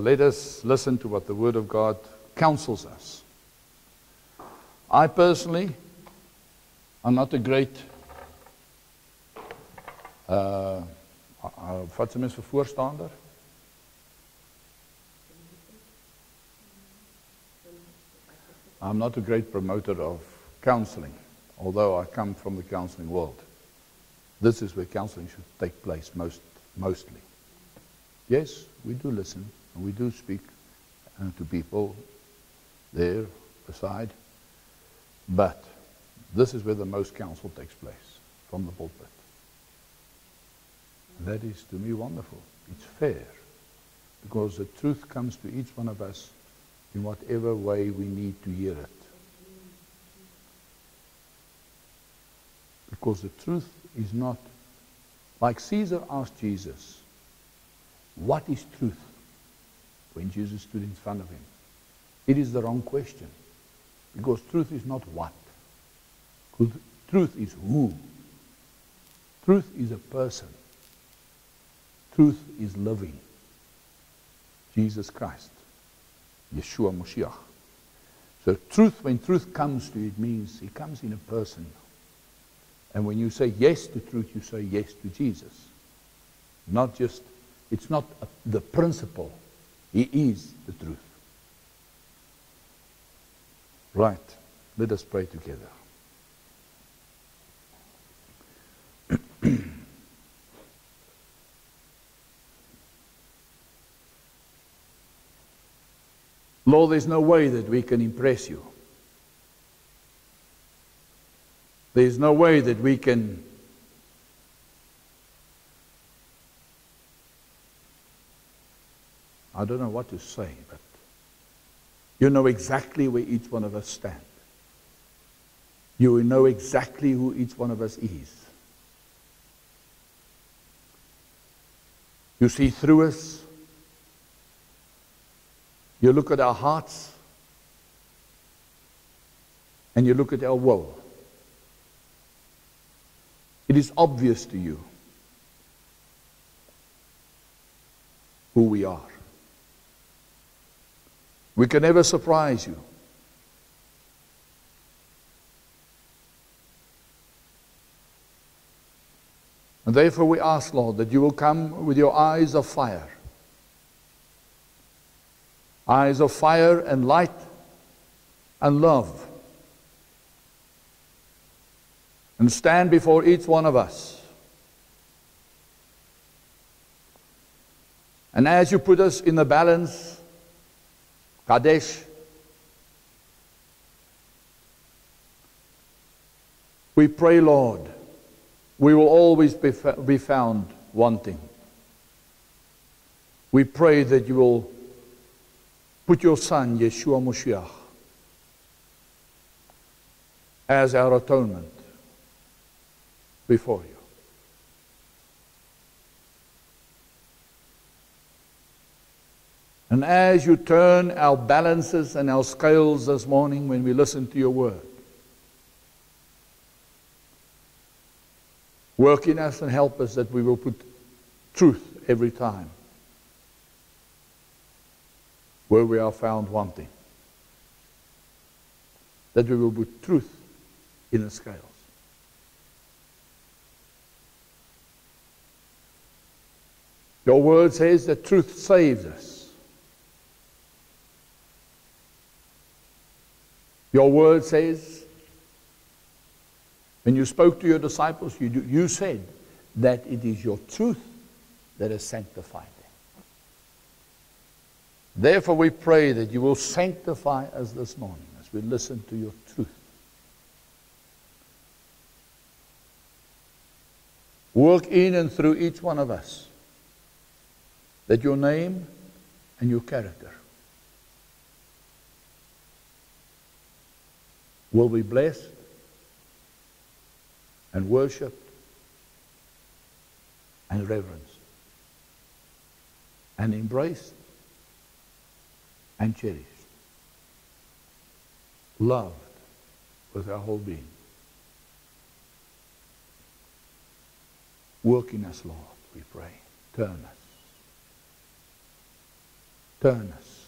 Let us listen to what the Word of God counsels us. I personally am not a great uh, uh, voorstander? I'm not a great promoter of counseling, although I come from the counseling world. This is where counseling should take place most, mostly. Yes, we do listen and we do speak uh, to people there beside, but this is where the most counsel takes place from the pulpit. That is to me wonderful. It's fair because the truth comes to each one of us in whatever way we need to hear it. Because the truth is not, like Caesar asked Jesus, what is truth? When Jesus stood in front of him. It is the wrong question. Because truth is not what. Truth is who. Truth is a person. Truth is living. Jesus Christ. Yeshua Moshiach. So truth, when truth comes to you, it means it comes in a person. And when you say yes to truth, you say yes to Jesus. Not just, it's not a, the principle. He is the truth. Right. Let us pray together. Lord, there's no way that we can impress you. There's no way that we can I don't know what to say, but you know exactly where each one of us stand. You know exactly who each one of us is. You see through us. You look at our hearts and you look at our will. It is obvious to you who we are. We can never surprise you. And therefore, we ask, Lord, that you will come with your eyes of fire eyes of fire and light and love. And stand before each one of us. And as you put us in the balance, Kadesh, we pray, Lord, we will always be, be found wanting. We pray that you will Put your Son, Yeshua Moshiach, as our atonement before you. And as you turn our balances and our scales this morning when we listen to your word, work in us and help us that we will put truth every time where we are found wanting. That we will put truth in the scales. Your word says that truth saves us. Your word says, when you spoke to your disciples, you, you said that it is your truth that has sanctified them. Therefore, we pray that you will sanctify us this morning as we listen to your truth. Work in and through each one of us that your name and your character will be blessed and worshiped and reverenced and embraced and cherished, loved with our whole being. Work in us, Lord, we pray. Turn us. Turn us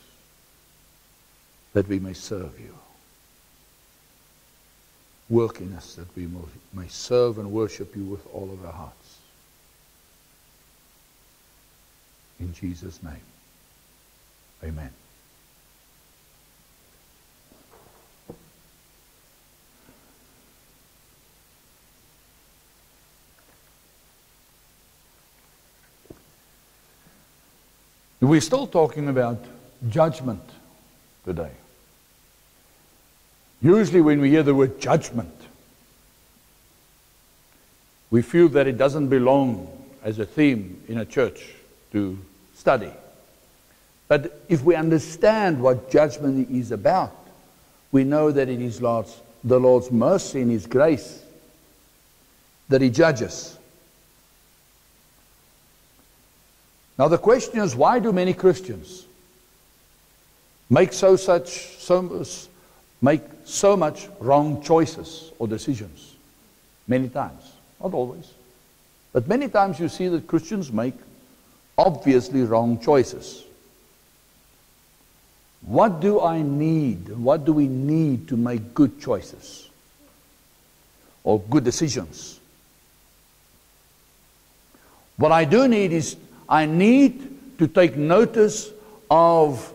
that we may serve you. Work in us that we may serve and worship you with all of our hearts. In Jesus' name, amen. We're still talking about judgment today. Usually, when we hear the word judgment, we feel that it doesn't belong as a theme in a church to study. But if we understand what judgment is about, we know that it is Lord's, the Lord's mercy and His grace that He judges. Now the question is, why do many Christians make so such so make so much wrong choices or decisions? Many times, not always, but many times you see that Christians make obviously wrong choices. What do I need? What do we need to make good choices or good decisions? What I do need is I need to take notice of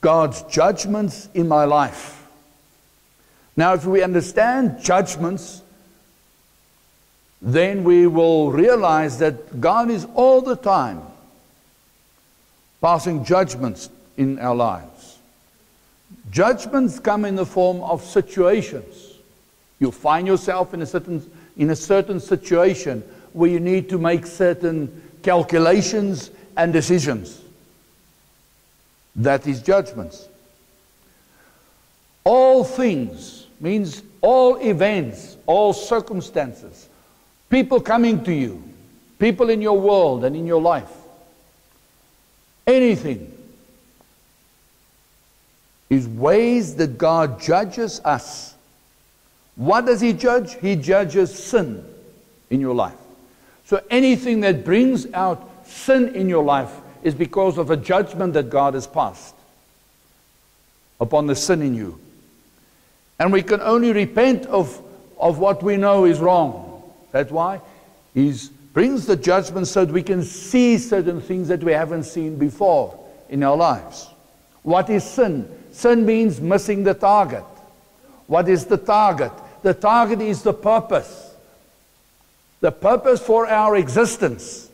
God's judgments in my life. Now, if we understand judgments, then we will realize that God is all the time passing judgments in our lives. Judgments come in the form of situations. You find yourself in a certain, in a certain situation where you need to make certain calculations and decisions. That is judgments. All things means all events, all circumstances, people coming to you, people in your world and in your life, anything is ways that God judges us. What does He judge? He judges sin in your life. So anything that brings out sin in your life is because of a judgment that God has passed upon the sin in you. And we can only repent of, of what we know is wrong. That's why He brings the judgment so that we can see certain things that we haven't seen before in our lives. What is sin? Sin means missing the target. What is the target? The target is the purpose the purpose for our existence.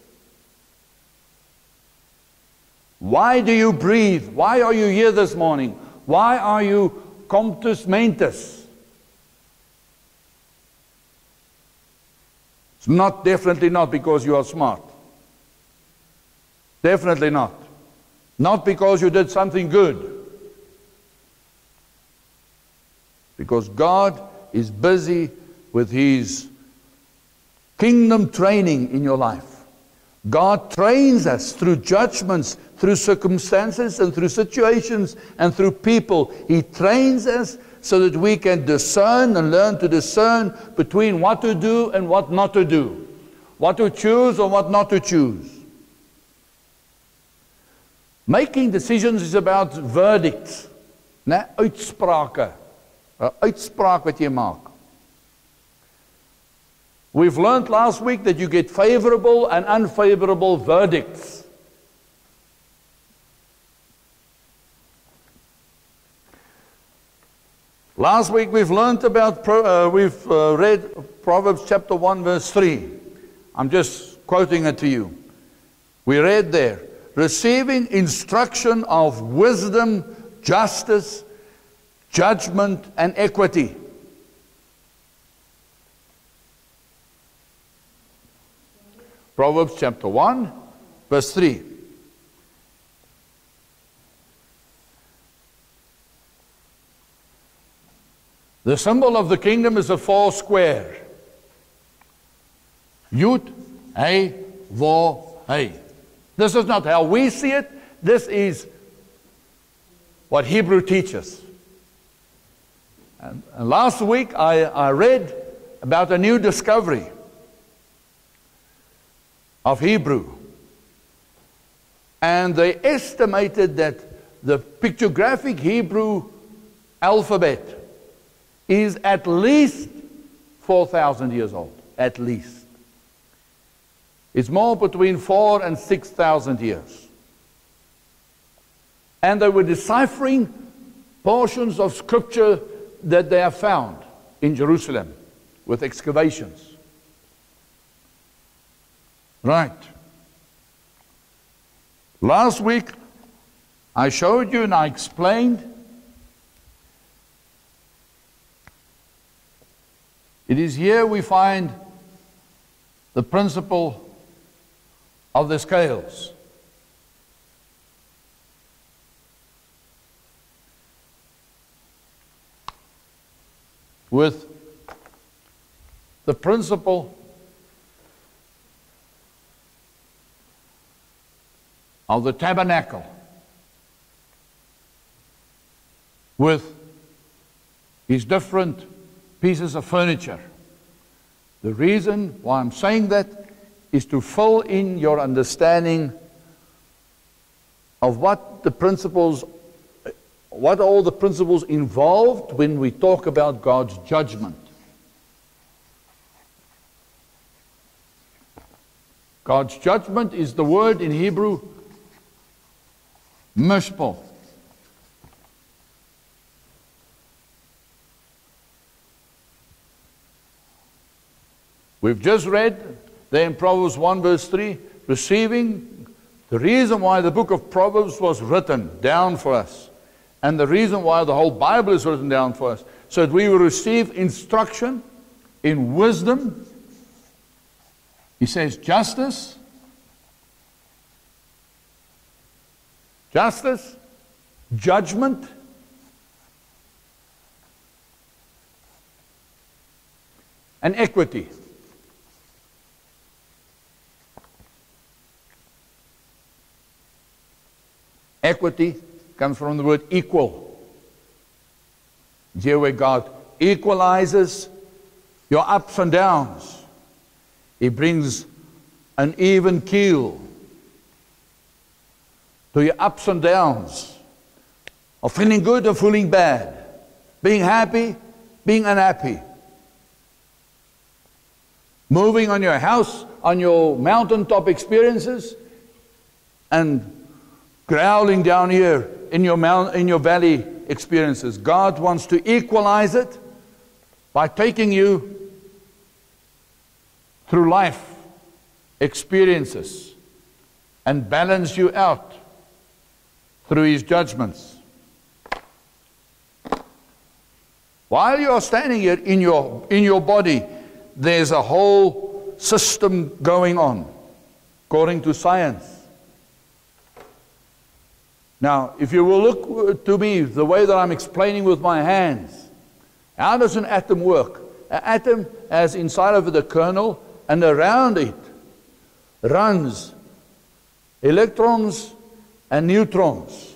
Why do you breathe? Why are you here this morning? Why are you compos mentis? It's not definitely not because you are smart. Definitely not. Not because you did something good. Because God is busy with His Kingdom training in your life. God trains us through judgments, through circumstances, and through situations, and through people. He trains us so that we can discern and learn to discern between what to do and what not to do, what to choose or what not to choose. Making decisions is about verdicts, né? uitsprake. 'n Uitspraak wat jy maak. We've learned last week that you get favorable and unfavorable verdicts. Last week we've learned about, uh, we've uh, read Proverbs chapter 1, verse 3. I'm just quoting it to you. We read there, receiving instruction of wisdom, justice, judgment, and equity. Proverbs chapter 1, verse 3. The symbol of the kingdom is a four square. Yud, Hey, Vo, Hey. This is not how we see it. This is what Hebrew teaches. And, and last week I, I read about a new discovery of Hebrew. And they estimated that the pictographic Hebrew alphabet is at least 4,000 years old. At least. It's more between four and 6,000 years. And they were deciphering portions of scripture that they have found in Jerusalem with excavations. Right. Last week, I showed you and I explained it is here we find the principle of the scales. With the principle of the tabernacle with his different pieces of furniture. The reason why I'm saying that is to fill in your understanding of what the principles, what all the principles involved when we talk about God's judgment. God's judgment is the word in Hebrew mishpat. We've just read there in Proverbs 1 verse 3, receiving the reason why the book of Proverbs was written down for us, and the reason why the whole Bible is written down for us, so that we will receive instruction in wisdom. He says, justice, justice, judgment, and equity. Equity comes from the word equal. Here where God equalizes your ups and downs. He brings an even keel to your ups and downs of feeling good or feeling bad, being happy, being unhappy, moving on your house, on your mountaintop experiences, and growling down here in your, mount, in your valley experiences. God wants to equalize it by taking you through life experiences and balance you out through his judgments. While you are standing here in your, in your body, there's a whole system going on, according to science. Now, if you will look to me the way that I'm explaining with my hands, how does an atom work? An atom has inside of it a kernel, and around it runs electrons and neutrons.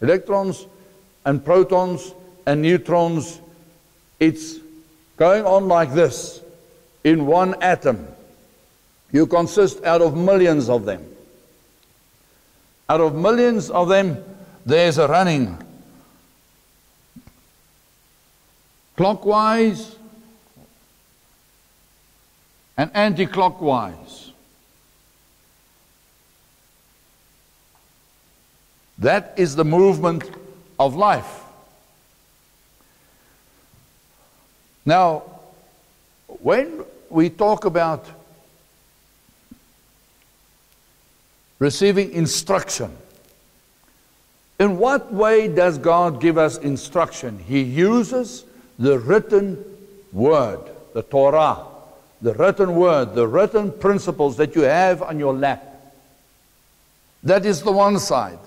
Electrons and protons and neutrons. It's going on like this in one atom. You consist out of millions of them. Out of millions of them, there's a running clockwise and anti clockwise. That is the movement of life. Now, when we talk about receiving instruction. In what way does God give us instruction? He uses the written word, the Torah, the written word, the written principles that you have on your lap. That is the one side.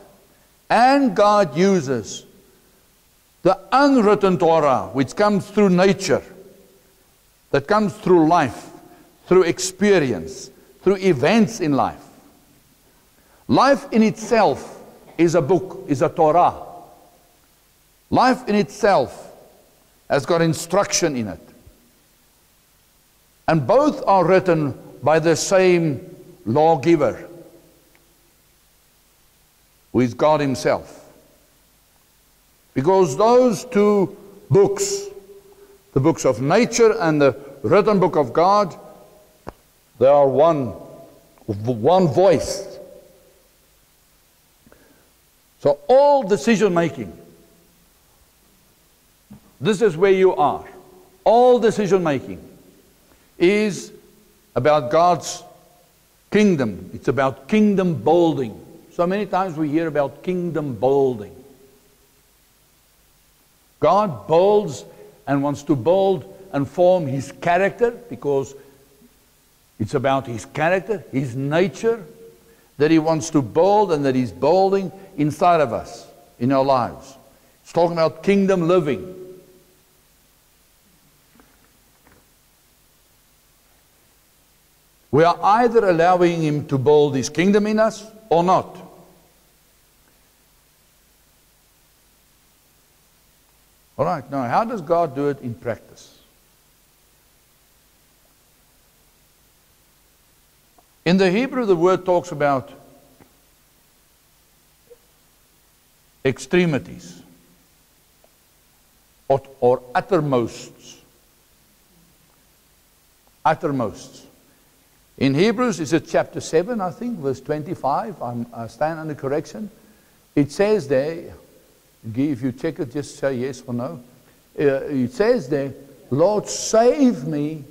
And God uses the unwritten Torah, which comes through nature, that comes through life, through experience, through events in life. Life in itself is a book, is a Torah. Life in itself has got instruction in it. And both are written by the same lawgiver. Is God Himself. Because those two books, the books of nature and the written book of God, they are one, one voice. So all decision making, this is where you are. All decision making is about God's kingdom. It's about kingdom building. So many times we hear about kingdom building. God builds and wants to build and form his character because it's about his character, his nature, that he wants to build and that he's building inside of us, in our lives. It's talking about kingdom living. We are either allowing him to build his kingdom in us or not. All right, now how does God do it in practice? In the Hebrew, the word talks about extremities or, or uttermosts. Uttermosts. In Hebrews, is it chapter 7, I think, verse 25? I'm, I stand under correction. It says there, if you check it, just say yes or no. Uh, it says there, Lord, save me.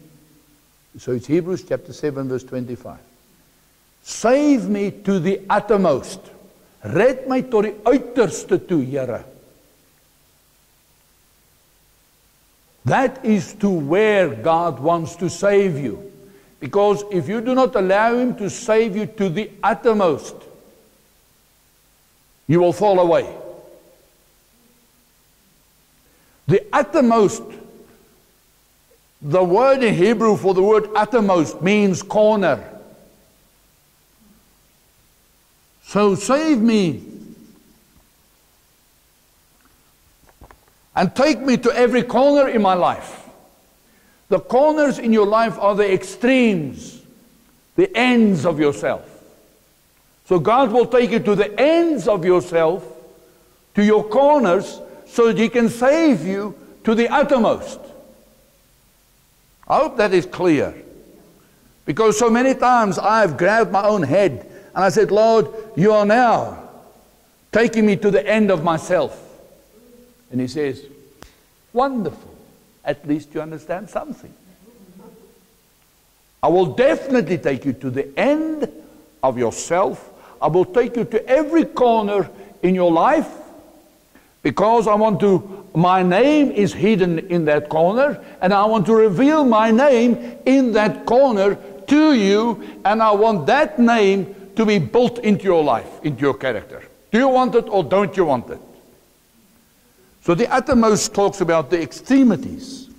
So it's Hebrews chapter 7, verse 25. Save me to the uttermost. Red my tot die uiterste toe, Here. That is to where God wants to save you. Because if you do not allow Him to save you to the uttermost, you will fall away. The uttermost, the word in Hebrew for the word uttermost means corner. So save me and take me to every corner in my life. The corners in your life are the extremes, the ends of yourself. So God will take you to the ends of yourself, to your corners, so that He can save you to the uttermost. I hope that is clear. Because so many times I've grabbed my own head and I said, Lord, you are now taking me to the end of myself. And He says, Wonderful at least you understand something. I will definitely take you to the end of yourself. I will take you to every corner in your life because I want to, my name is hidden in that corner and I want to reveal my name in that corner to you and I want that name to be built into your life, into your character. Do you want it or don't you want it? So the uttermost talks about the extremities.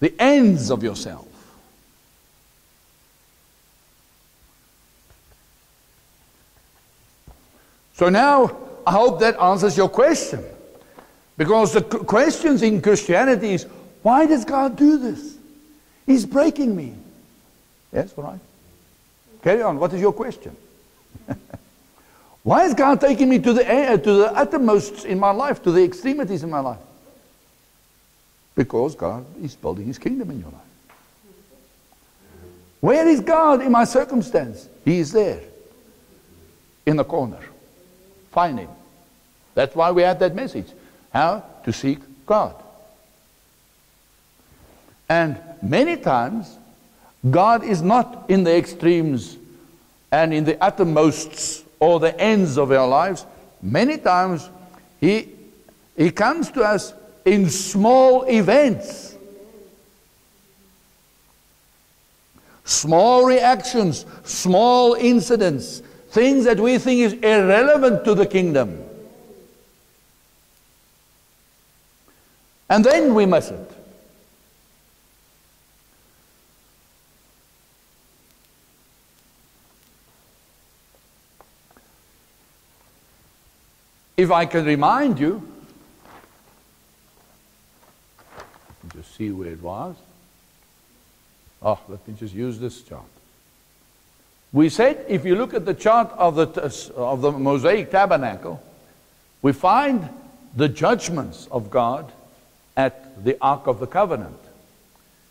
The ends of yourself. So now, I hope that answers your question. Because the questions in Christianity is, why does God do this? He's breaking me. Yes, all right. Carry on. What is your question? Why is God taking me to the, uh, to the uttermost in my life, to the extremities in my life? Because God is building his kingdom in your life. Where is God in my circumstance? He is there. In the corner. Find him. That's why we had that message. How to seek God. And many times God is not in the extremes and in the uttermosts or the ends of our lives. Many times He, he comes to us in small events, small reactions, small incidents, things that we think is irrelevant to the kingdom. And then we miss it. If I can remind you, just see where it was. Oh, let me just use this chart. We said if you look at the chart of the, of the Mosaic tabernacle, we find the judgments of God at the Ark of the Covenant.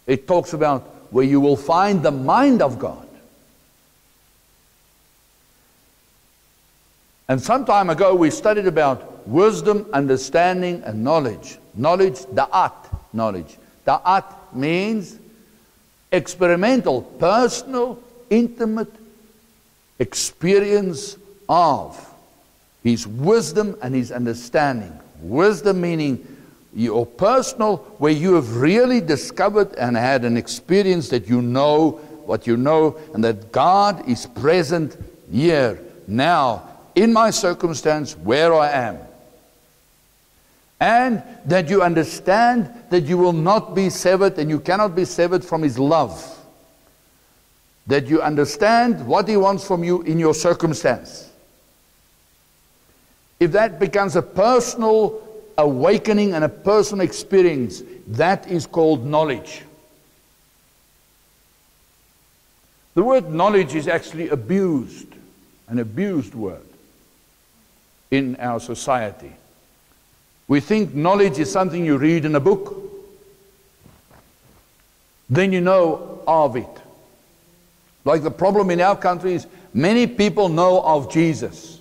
It talks about where you will find the mind of God. And some time ago we studied about wisdom, understanding, and knowledge. Knowledge, da'at, knowledge. Da'at means experimental, personal, intimate experience of his wisdom and his understanding. Wisdom meaning your personal, where you have really discovered and had an experience that you know what you know, and that God is present here, now, in my circumstance, where I am. And that you understand that you will not be severed and you cannot be severed from His love. That you understand what He wants from you in your circumstance. If that becomes a personal awakening and a personal experience, that is called knowledge. The word knowledge is actually abused, an abused word in our society. We think knowledge is something you read in a book, then you know of it. Like the problem in our country is many people know of Jesus.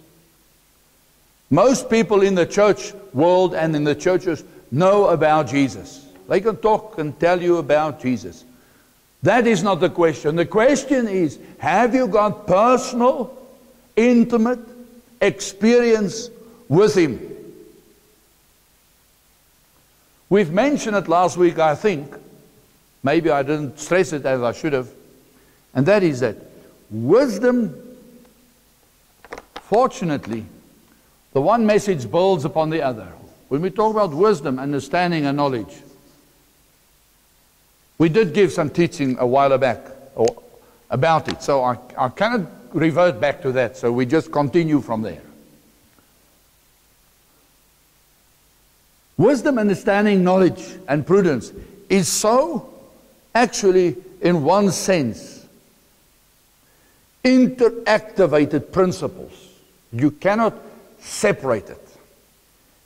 Most people in the church world and in the churches know about Jesus. They can talk and tell you about Jesus. That is not the question. The question is have you got personal, intimate experience with Him? We've mentioned it last week, I think. Maybe I didn't stress it as I should have. And that is that wisdom, fortunately, the one message builds upon the other. When we talk about wisdom, understanding, and knowledge, we did give some teaching a while back about it. So I, I cannot revert back to that. So we just continue from there. Wisdom, understanding, knowledge, and prudence is so actually, in one sense, interactivated principles. You cannot separate it.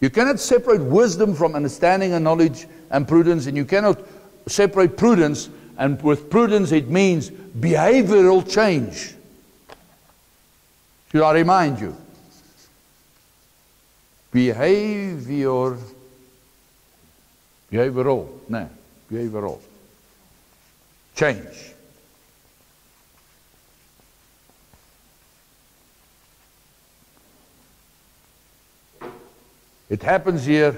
You cannot separate wisdom from understanding and knowledge and prudence, and you cannot separate prudence, and with prudence it means behavioral change. Should I remind you? Behavior, behavioral, no, behavioral change. It happens here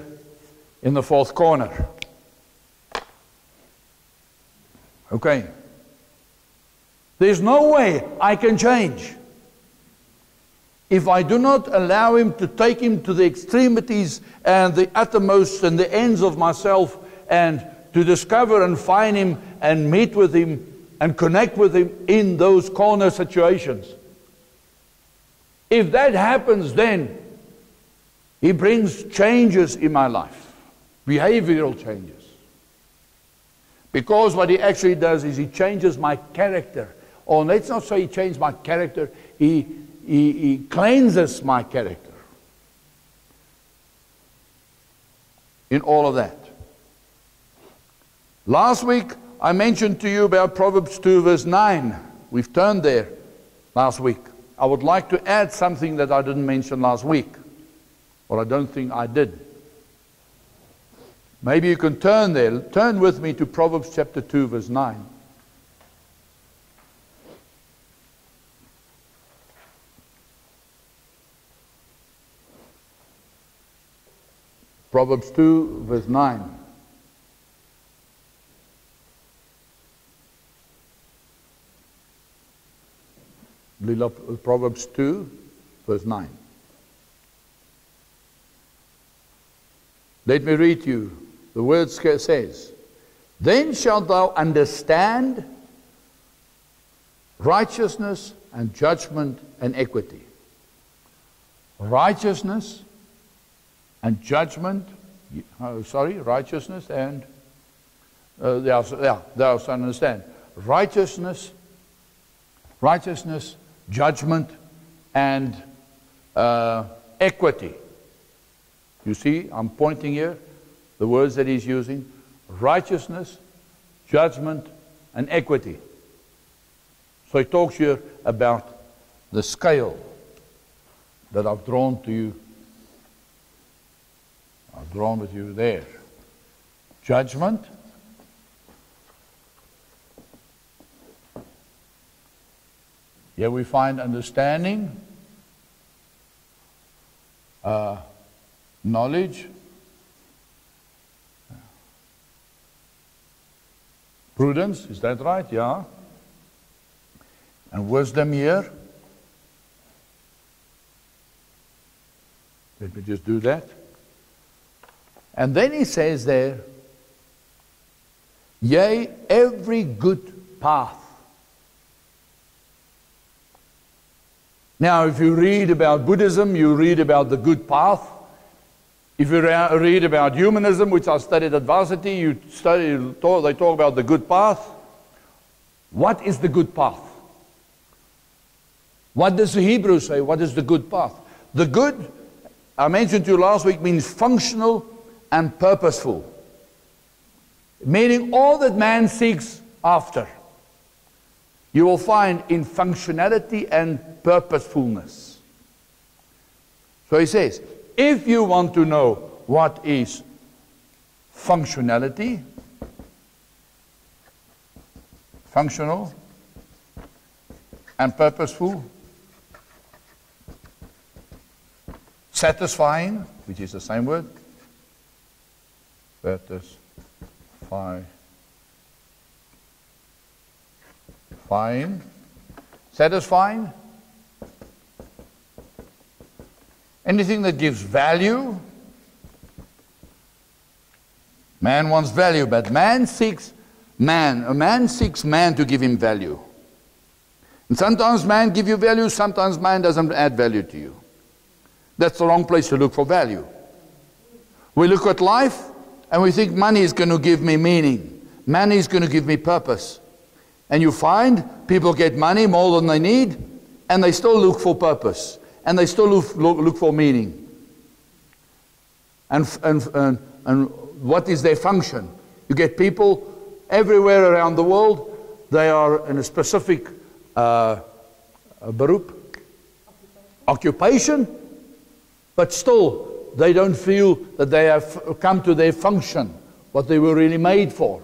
in the fourth corner. Okay. There's no way I can change if I do not allow Him to take Him to the extremities and the uttermost and the ends of myself and to discover and find Him and meet with Him and connect with Him in those corner situations. If that happens, then he brings changes in my life, behavioral changes. Because what he actually does is he changes my character. Or let's not say he changes my character, he, he, he cleanses my character. In all of that. Last week, I mentioned to you about Proverbs 2, verse 9. We've turned there last week. I would like to add something that I didn't mention last week. Or I don't think I did. Maybe you can turn there. Turn with me to Proverbs chapter 2, verse 9. Proverbs 2, verse 9. Proverbs 2, verse 9. Let me read you. The word says, Then shalt thou understand righteousness and judgment and equity. Righteousness and judgment, oh, sorry, righteousness and, uh, thou, yeah, thou shalt understand. righteousness, righteousness, judgment, and uh, equity. You see, I'm pointing here the words that he's using righteousness, judgment, and equity. So he talks here about the scale that I've drawn to you. I've drawn with you there. Judgment. Here we find understanding, uh, knowledge, prudence. Is that right? Yeah. And wisdom here. Let me just do that. And then he says there, Yea, every good path. Now, if you read about Buddhism, you read about the good path. If you read about humanism, which I studied at varsity, you study, they talk about the good path. What is the good path? What does the Hebrew say? What is the good path? The good, I mentioned to you last week, means functional and purposeful. Meaning all that man seeks after, you will find in functionality and purposefulness. So he says, if you want to know what is functionality, functional and purposeful, satisfying, which is the same word, satisfy, fine, satisfying, anything that gives value. Man wants value, but man seeks man. A man seeks man to give him value. And sometimes man give you value, sometimes man doesn't add value to you. That's the wrong place to look for value. We look at life and we think money is going to give me meaning. Money is going to give me purpose. And you find people get money more than they need and they still look for purpose and they still look, look, look for meaning. And, and, and, and what is their function? You get people everywhere around the world, they are in a specific uh, beroep, occupation, but still they don't feel that they have come to their function, what they were really made for.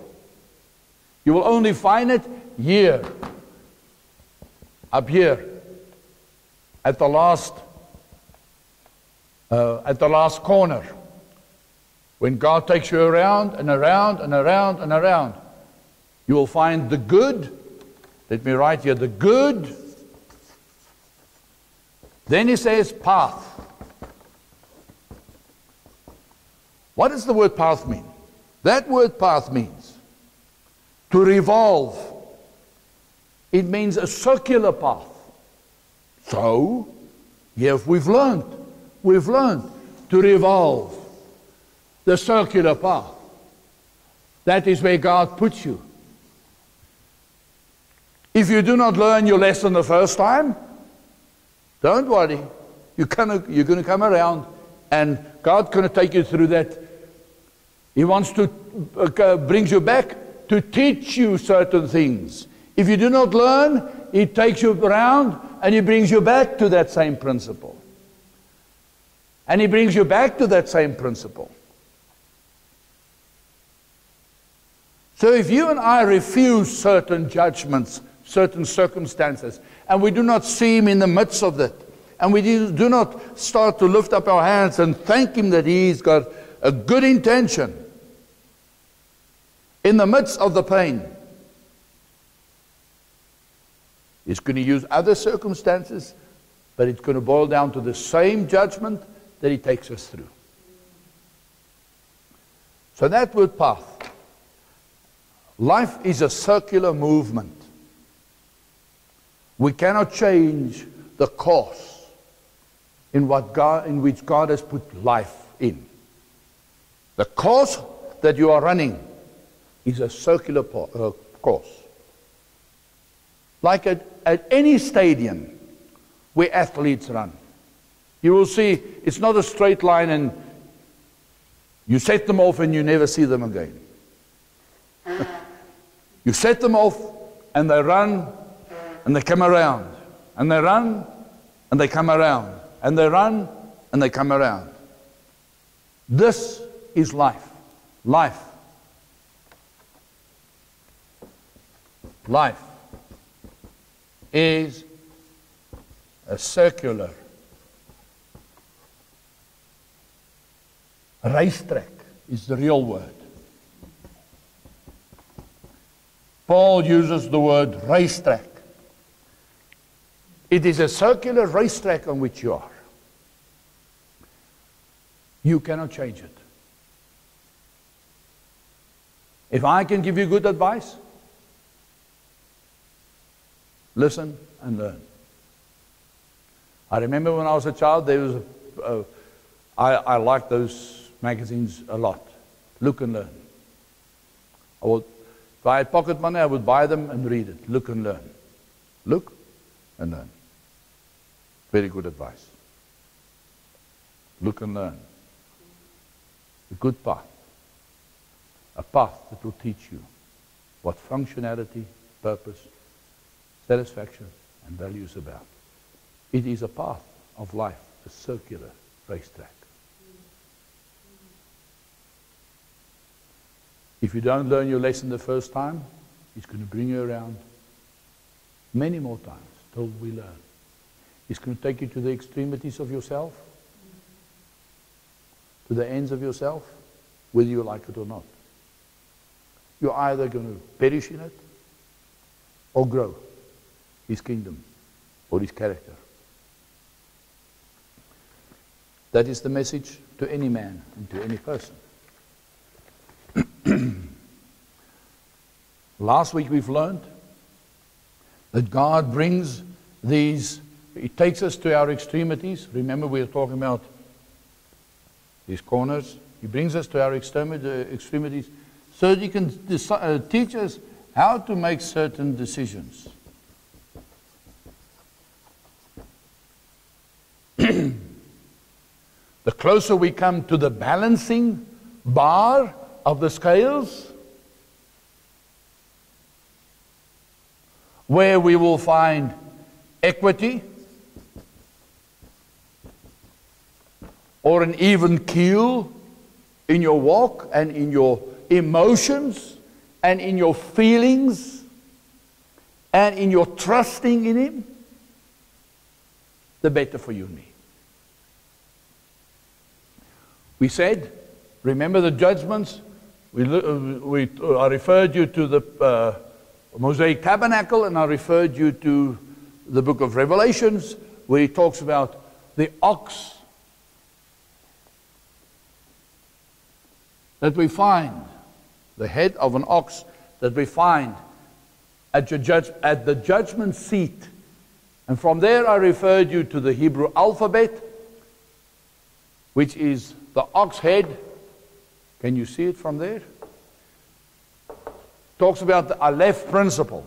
You will only find it here, up here, at the last, uh, at the last corner. When God takes you around and around and around and around, you will find the good. Let me write here the good. Then he says path. What does the word path mean? That word path means to revolve. It means a circular path. So, yes, we've learned, we've learned to revolve the circular path. That is where God puts you. If you do not learn your lesson the first time, don't worry. You're gonna, you're gonna come around and God's gonna take you through that. He wants to uh, brings you back to teach you certain things. If you do not learn, He takes you around and He brings you back to that same principle. And He brings you back to that same principle. So if you and I refuse certain judgments, certain circumstances, and we do not see Him in the midst of that, and we do not start to lift up our hands and thank Him that He's got a good intention in the midst of the pain, He's going to use other circumstances, but it's going to boil down to the same judgment that He takes us through. So that word path. Life is a circular movement. We cannot change the course in, what God, in which God has put life in. The course that you are running is a circular uh, course. Like at, at any stadium where athletes run. You will see it's not a straight line and you set them off and you never see them again. you set them off and they run and they come around. And they run and they come around. And they run and they come around. This is life. Life. Life is a circular racetrack is the real word. Paul uses the word racetrack. It is a circular racetrack on which you are. You cannot change it. If I can give you good advice, listen and learn. I remember when I was a child, there was a, a I, I liked those magazines a lot. Look and learn. I would, if I had pocket money, I would buy them and read it. Look and learn. Look and learn. Very good advice. Look and learn. A good path. A path that will teach you what functionality, purpose, satisfaction, and values about. It is a path of life, a circular racetrack. If you don't learn your lesson the first time, it's going to bring you around many more times till we learn. It's going to take you to the extremities of yourself, to the ends of yourself, whether you like it or not. You're either going to perish in it or grow his kingdom or his character. That is the message to any man and to any person. Last week we've learned that God brings these, He takes us to our extremities. Remember, we were talking about these corners. He brings us to our extremities so that He can uh, teach us how to make certain decisions. Closer we come to the balancing bar of the scales, where we will find equity or an even keel in your walk and in your emotions and in your feelings and in your trusting in Him, the better for you and me. We said, remember the judgments? We, uh, we, uh, I referred you to the. Uh, Mosaic tabernacle, and I referred you to the book of Revelations, where he talks about the ox that we find, the head of an ox that we find at, judge, at the judgment seat. And from there, I referred you to the Hebrew alphabet, which is the ox head. Can you see it from there? talks about the Aleph principle.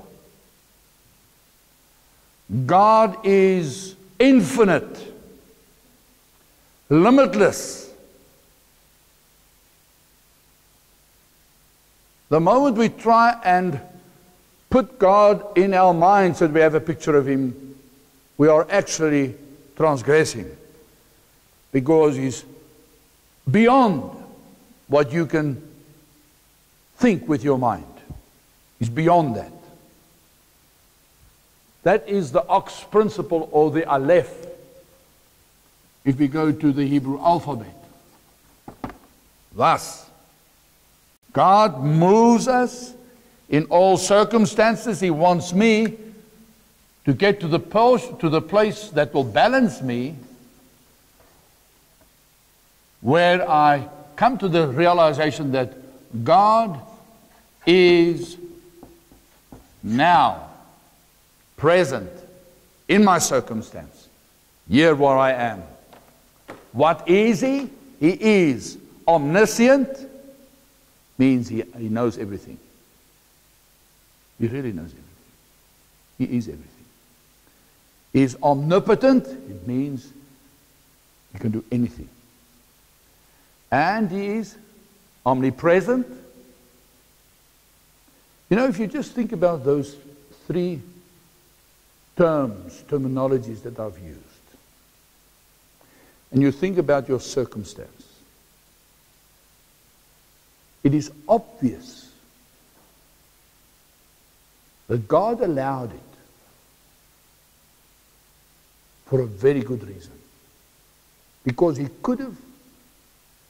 God is infinite, limitless. The moment we try and put God in our minds that we have a picture of Him, we are actually transgressing because He's beyond what you can think with your mind. He's beyond that. That is the ox principle or the aleph. If we go to the Hebrew alphabet. Thus, God moves us in all circumstances. He wants me to get to the, post, to the place that will balance me, where I come to the realization that God is now, present, in my circumstance, here where I am. What is He? He is omniscient, means He, he knows everything. He really knows everything. He is everything. He is omnipotent. It means he can do anything. And he is omnipresent. You know, if you just think about those three terms, terminologies that I've used, and you think about your circumstance, it is obvious that God allowed it for a very good reason. Because he could have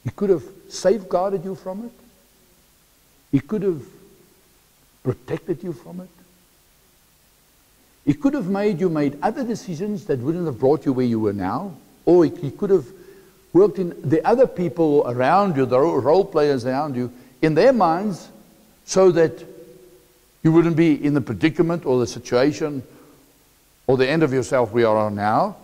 he could have safeguarded you from it. He could have protected you from it. He could have made you made other decisions that wouldn't have brought you where you were now. Or he could have worked in the other people around you, the role players around you, in their minds so that you wouldn't be in the predicament or the situation or the end of yourself we are on now.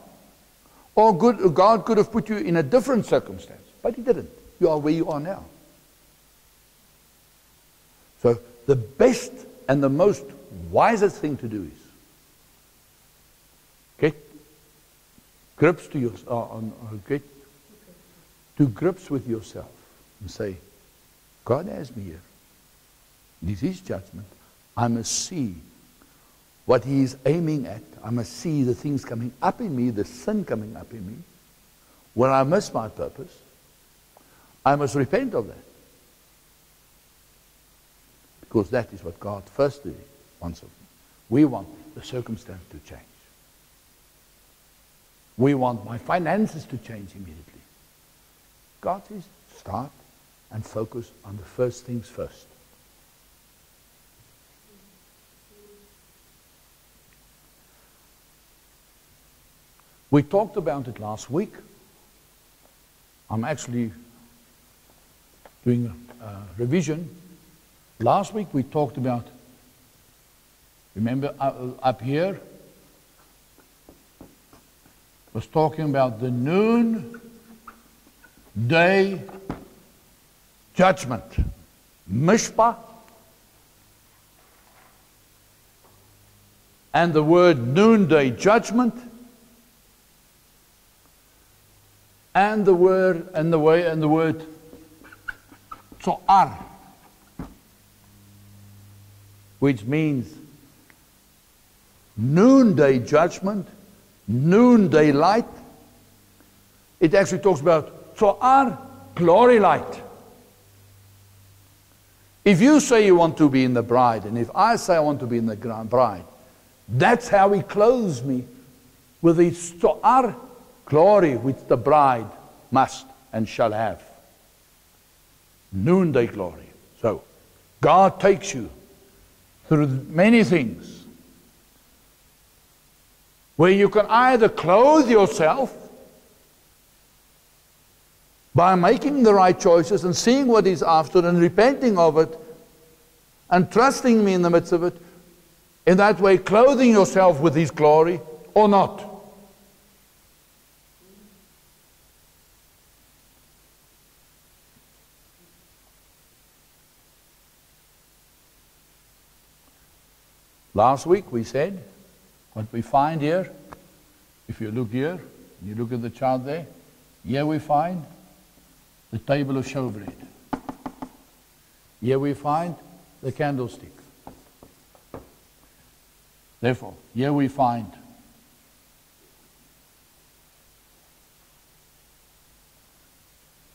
Or good, God could have put you in a different circumstance, but He didn't. You are where you are now. So the best and the most wisest thing to do is get grips to your, uh, on, uh, get to grips with yourself and say, God has me here. This is judgment. I must see what he is aiming at. I must see the things coming up in me, the sin coming up in me, where I miss my purpose. I must repent of that. Because that is what God firstly wants of me. We want the circumstance to change. We want my finances to change immediately. God says, start and focus on the first things first. We talked about it last week. I'm actually doing a revision. Last week we talked about, remember uh, up here, was talking about the noon day judgment. Mishpat. And the word noonday judgment and the word and the way and the word tzohar, which means noonday judgment, noonday light. It actually talks about tzohar, glory light. If you say you want to be in the bride, and if I say I want to be in the bride, that's how he clothes me with the tsoar glory which the bride must and shall have. Noonday glory. So, God takes you through many things where you can either clothe yourself by making the right choices and seeing what He's after and repenting of it and trusting me in the midst of it, in that way, clothing yourself with His glory or not. Last week we said what we find here, if you look here, you look at the chart there, here we find the table of showbread. Here we find the candlestick. Therefore, here we find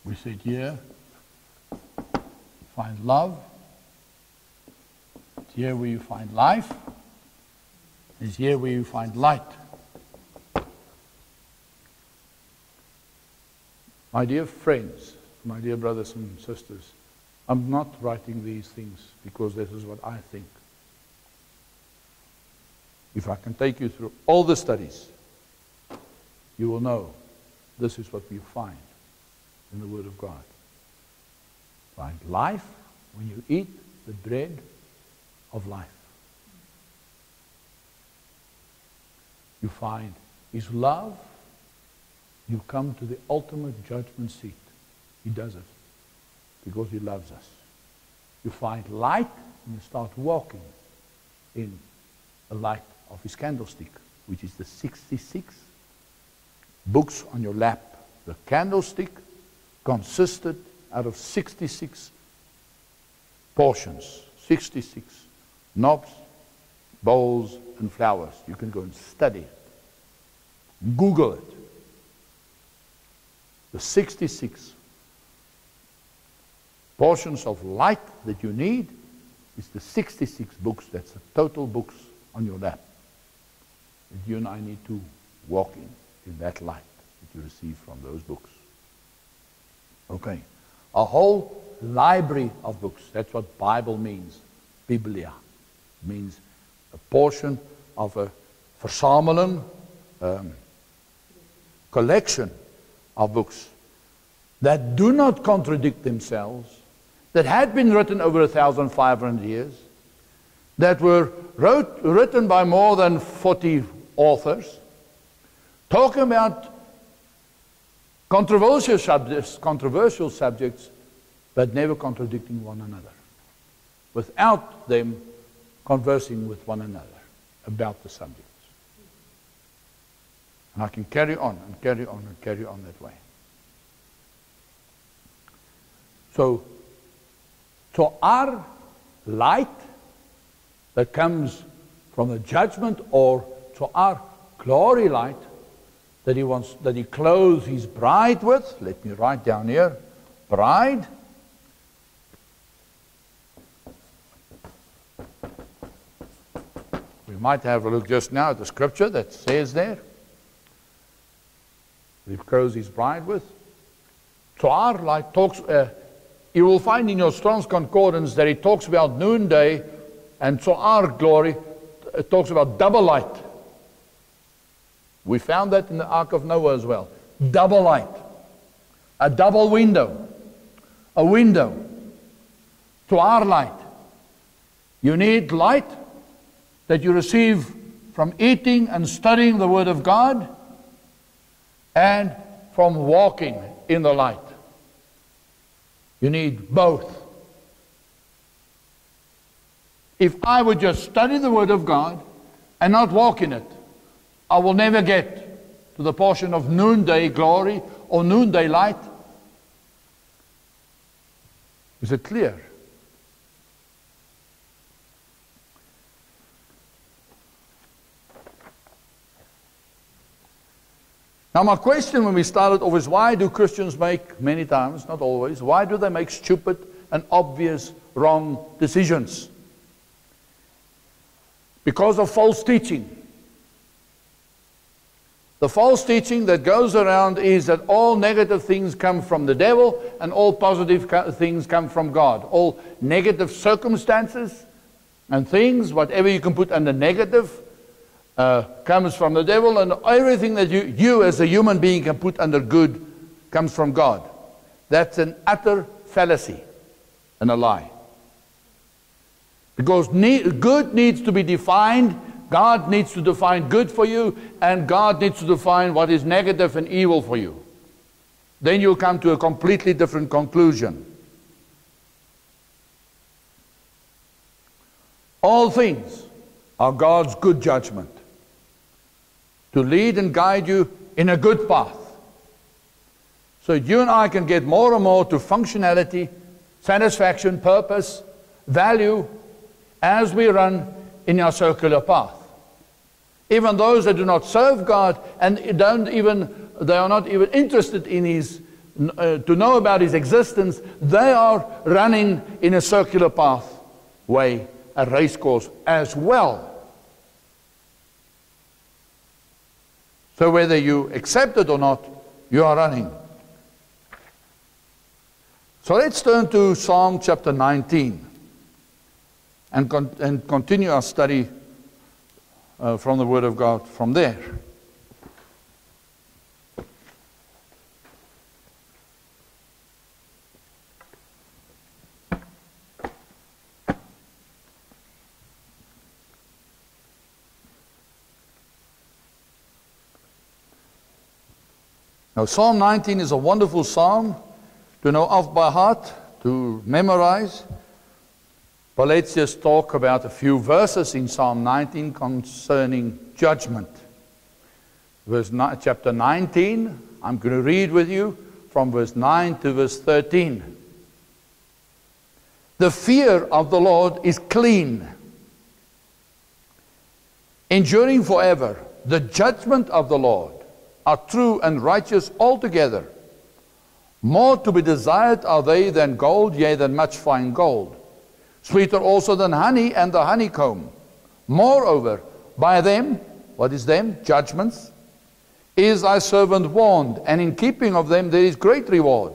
we said here find love here where you find life, is here where you find light. My dear friends, my dear brothers and sisters, I'm not writing these things because this is what I think. If I can take you through all the studies, you will know this is what we find in the Word of God. Find life when you eat the bread of life. You find His love, you come to the ultimate judgment seat. He does it because He loves us. You find light and you start walking in the light of his candlestick, which is the 66 books on your lap. The candlestick consisted out of 66 portions, 66 knobs, bowls, and flowers. You can go and study it. Google it. The 66 portions of light that you need is the 66 books. That's the total books on your lap. And you and I need to walk in, in that light that you receive from those books. Okay. A whole library of books. That's what Bible means. Biblia means a portion of a verzameling, um, collection of books that do not contradict themselves, that had been written over 1,500 years, that were wrote, written by more than 40 authors, talking about controversial subjects, controversial subjects, but never contradicting one another, without them conversing with one another about the subjects. And I can carry on and carry on and carry on that way. So, to our light that comes from the judgment or tzohar glory light that he wants that he clothes his bride with. Let me write down here. Bride. Might have a look just now at the scripture that says there. He clothes his bride with. Tzohar light talks. Uh, you will find in your Strong's Concordance that it talks about noonday, and tzohar glory, it talks about double light. We found that in the Ark of Noah as well. Double light. A double window. A window tzohar light. You need light that you receive from eating and studying the Word of God and from walking in the light. You need both. If I would just study the Word of God and not walk in it, I will never get to the portion of noonday glory or noonday light. Is it clear? Now, my question when we started off is why do Christians make, many times, not always, why do they make stupid and obvious wrong decisions? Because of false teaching. The false teaching that goes around is that all negative things come from the devil and all positive things come from God. All negative circumstances and things, whatever you can put under negative, uh, comes from the devil, and everything that you, you as a human being can put under good comes from God. That's an utter fallacy and a lie. Because good needs to be defined, God needs to define good for you, and God needs to define what is negative and evil for you. Then you'll come to a completely different conclusion. All things are God's good judgment to lead and guide you in a good path. So you and I can get more and more to functionality, satisfaction, purpose, value as we run in our circular path. Even those that do not serve God and don't even, they are not even interested in His, uh, to know about His existence, they are running in a circular path way, a race course as well. So whether you accept it or not, you are running. So let's turn to Psalm chapter 19 and, con and continue our study uh, from the Word of God from there. Now, Psalm 19 is a wonderful psalm to know off by heart, to memorize. But let's just talk about a few verses in Psalm 19 concerning judgment. Verse chapter 19, I'm going to read with you from verse 9 to verse 13. The fear of the Lord is clean, enduring forever. The judgment of the Lord are true and righteous altogether. More to be desired are they than gold, yea, than much fine gold. Sweeter also than honey and the honeycomb. Moreover, by them, what is them? Judgments. Is thy servant warned, and in keeping of them there is great reward.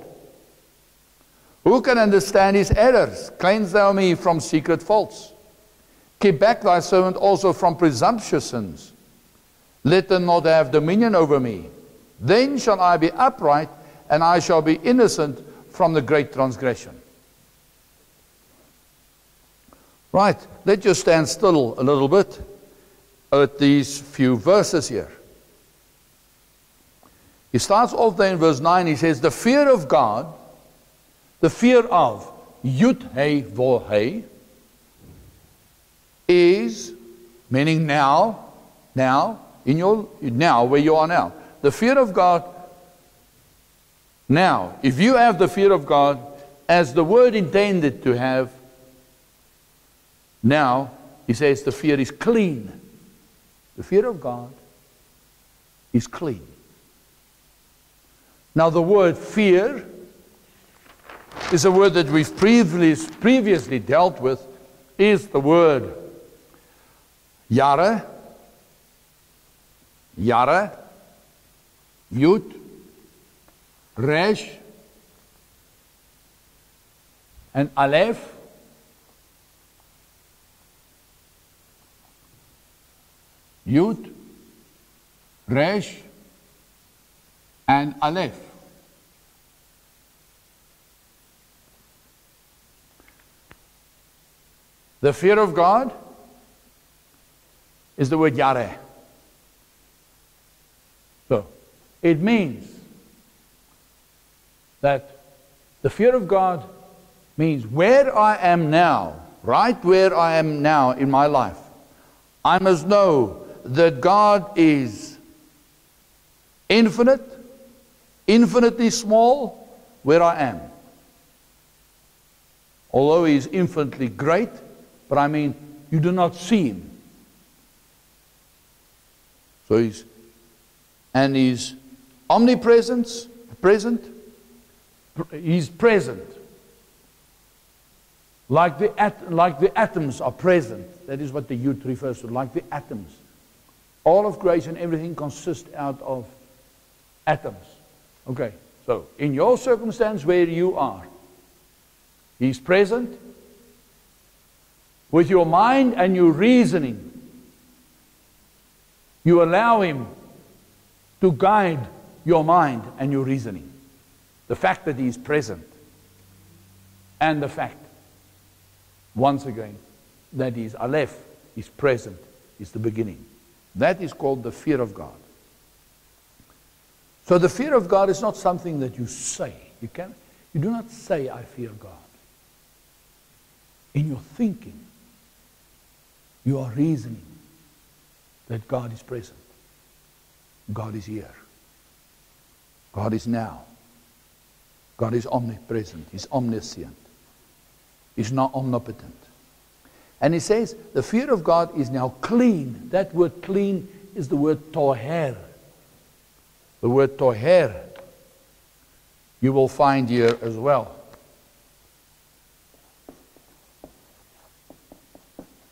Who can understand his errors? Cleanse thou me from secret faults. Keep back thy servant also from presumptuous sins. Let them not have dominion over me. Then shall I be upright and I shall be innocent from the great transgression. Right, let's just stand still a little bit at these few verses here. He starts off there in verse 9, he says, The fear of God, the fear of Yud He Vo He, is, meaning now, now, in your, now, where you are now. The fear of God now, if you have the fear of God as the word intended to have, now he says the fear is clean. The fear of God is clean. Now, the word fear is a word that we've previously, previously dealt with, is the word yara, yara, yud, Resh, and Aleph. Yud, Resh, and Aleph. The fear of God is the word Yareh. So, it means that the fear of God means where I am now, right where I am now in my life, I must know that God is infinite, infinitely small where I am. Although He is infinitely great, but I mean, you do not see Him. So He's, and He's omnipresent, present, He's present. Like the, at, like the atoms are present. That is what the youth refers to, like the atoms. All of creation, everything consists out of atoms. Okay, so in your circumstance where you are, He's present with your mind and your reasoning. You allow Him to guide your mind and your reasoning. The fact that he is present. And the fact, once again, that he is Aleph, is present, is the beginning. That is called the fear of God. So the fear of God is not something that you say. You, can, you do not say, I fear God. In your thinking, you are reasoning that God is present. God is here. God is now. God is omnipresent, He's omniscient, He's not omnipotent. And he says, the fear of God is now clean. That word clean is the word toher. The word toher you will find here as well.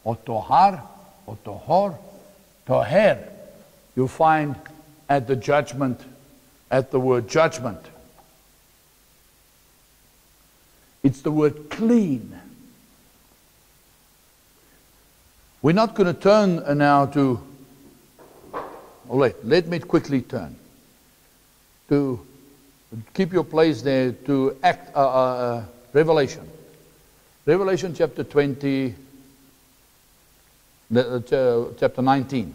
Or tohar, or tohor, toher. You'll find at the judgment, at the word judgment. It's the word clean. We're not going to turn now to, wait, let me quickly turn to keep your place there to act uh, uh, uh, Revelation. Revelation chapter 20, uh, chapter 19.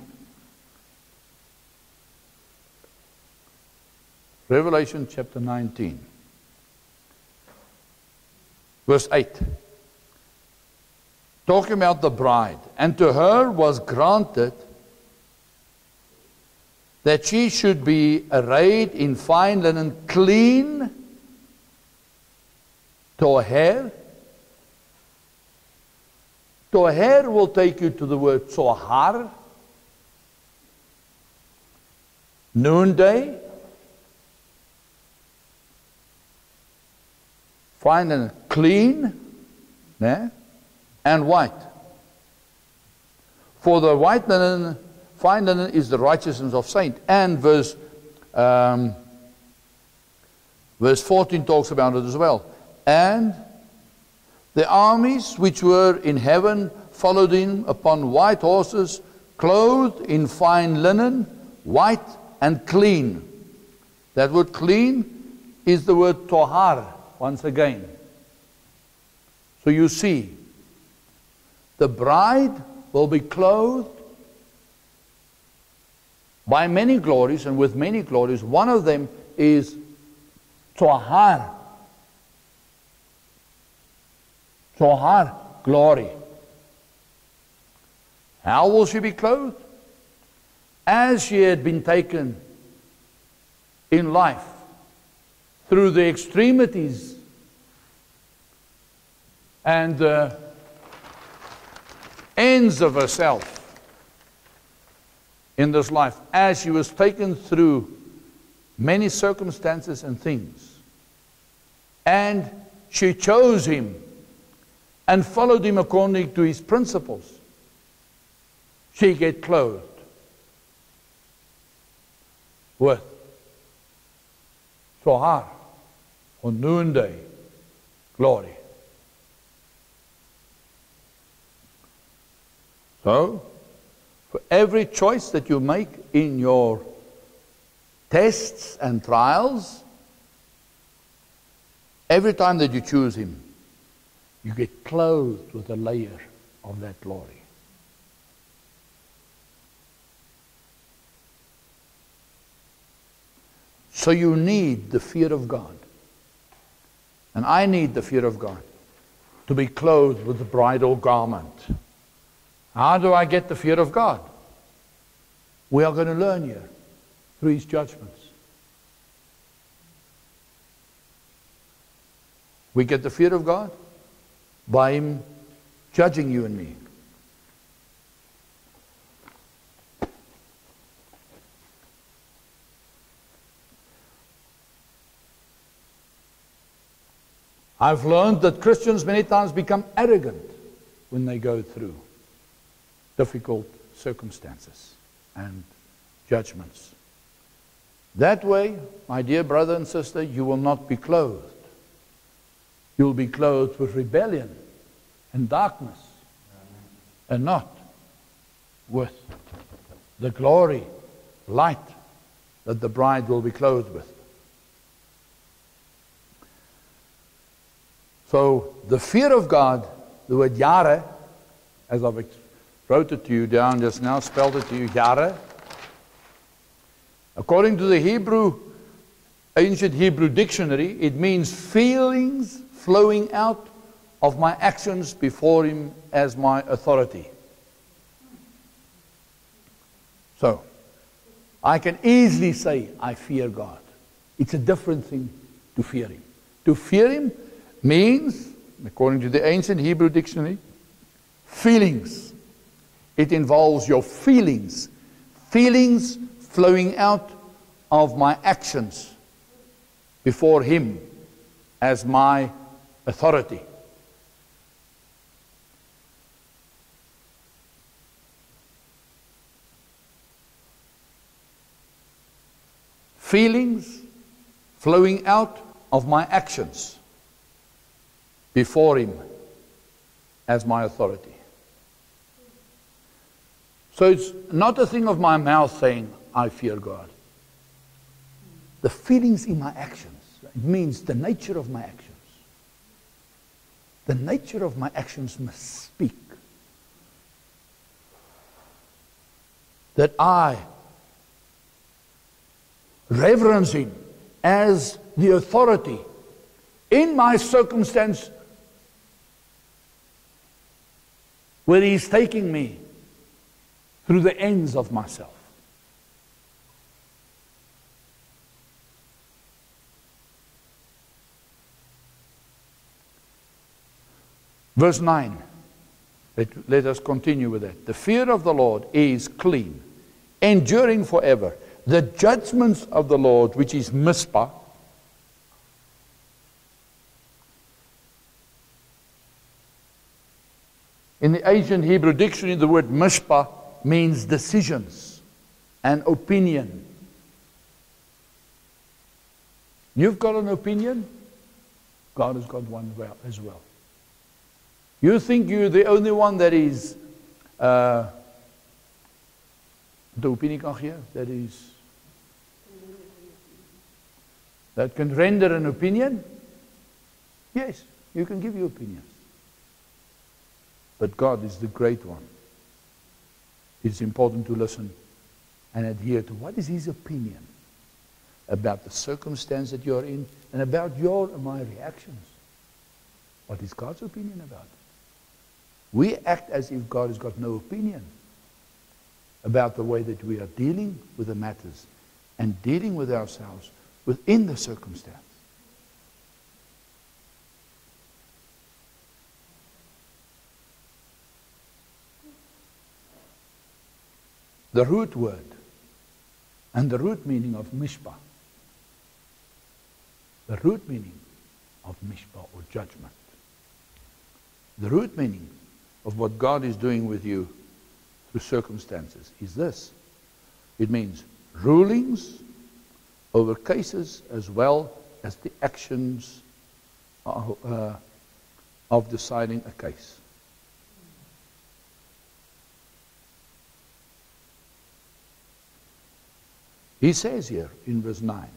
Revelation chapter 19. Verse 8. talking about the bride. And to her was granted that she should be arrayed in fine linen, clean to her hair. To hair will take you to the word tzohar, noonday, fine and clean, né? and white. For the white linen, fine linen is the righteousness of saint. And verse um, verse 14 talks about it as well. And the armies which were in heaven followed him upon white horses, clothed in fine linen, white and clean. That word clean is the word tohar, once again. So you see, the bride will be clothed by many glories and with many glories. One of them is Tohar. Tohar, glory. How will she be clothed? As she had been taken in life through the extremities and the ends of herself in this life as she was taken through many circumstances and things. And she chose him and followed him according to his principles. She get clothed with tzohar on noonday glory. So, for every choice that you make in your tests and trials, every time that you choose Him, you get clothed with a layer of that glory. So you need the fear of God. And I need the fear of God to be clothed with the bridal garment. How do I get the fear of God? We are going to learn here through his judgments. We get the fear of God by him judging you and me. I've learned that Christians many times become arrogant when they go through difficult circumstances and judgments. That way, my dear brother and sister, you will not be clothed. You will be clothed with rebellion and darkness and not with the glory, light that the bride will be clothed with. So the fear of God, the word yare, as I've wrote it to you down just now, spelled it to you, Yara. According to the Hebrew, ancient Hebrew dictionary, it means feelings flowing out of my actions before Him as my authority. So, I can easily say, I fear God. It's a different thing to fear Him. To fear Him means, according to the ancient Hebrew dictionary, feelings it involves your feelings, feelings flowing out of my actions before Him as my authority. Feelings flowing out of my actions before Him as my authority. So it's not a thing of my mouth saying, I fear God. The feelings in my actions. It means the nature of my actions. The nature of my actions must speak. That I reverence Him as the authority in my circumstance where He's taking me through the ends of myself. Verse 9. Let, let us continue with that. The fear of the Lord is clean, enduring forever. The judgments of the Lord, which is Mishpat, In the ancient Hebrew dictionary, the word mishpat means decisions and opinion. You've got an opinion, God has got one as well. You think you're the only one that is uh, de opinie that is that can render an opinion? Yes, you can give your opinions. But God is the great one. It's important to listen and adhere to what is his opinion about the circumstance that you're in and about your and my reactions. What is God's opinion about it? We act as if God has got no opinion about the way that we are dealing with the matters and dealing with ourselves within the circumstance. The root word and the root meaning of mishpat. The root meaning of mishpat or judgment. The root meaning of what God is doing with you through circumstances is this. It means rulings over cases as well as the actions of, uh, of deciding a case. He says here in verse 9,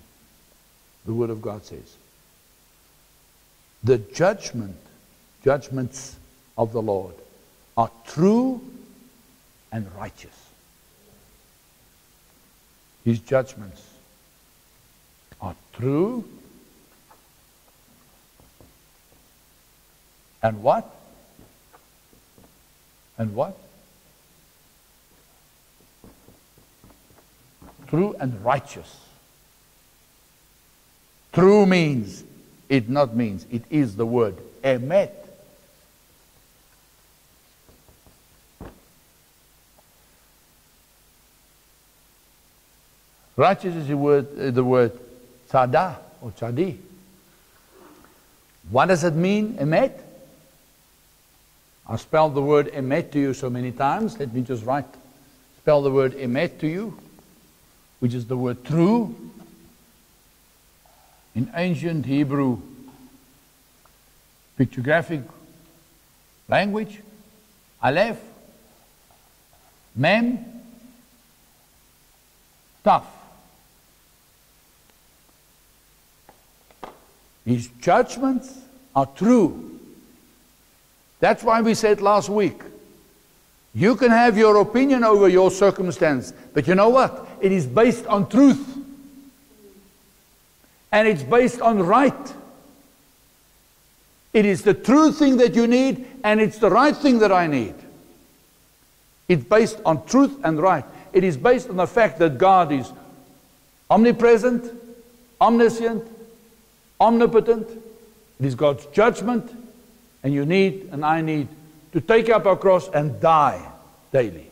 the Word of God says, the judgment, judgments of the Lord are true and righteous. His judgments are true and what? And what? True and righteous. True means, it not means, it is the word emet. Righteous is the word, uh, the word tzada or tzadi. What does it mean, emet? I spelled the word emet to you so many times. Let me just write, spell the word emet to you which is the word true. In ancient Hebrew pictographic language, Aleph, Mem, Taf. His judgments are true. That's why we said last week you can have your opinion over your circumstance, but you know what? It is based on truth. And it's based on right. It is the true thing that you need, and it's the right thing that I need. It's based on truth and right. It is based on the fact that God is omnipresent, omniscient, omnipotent. It is God's judgment, and you need, and I need, to take up our cross and die daily.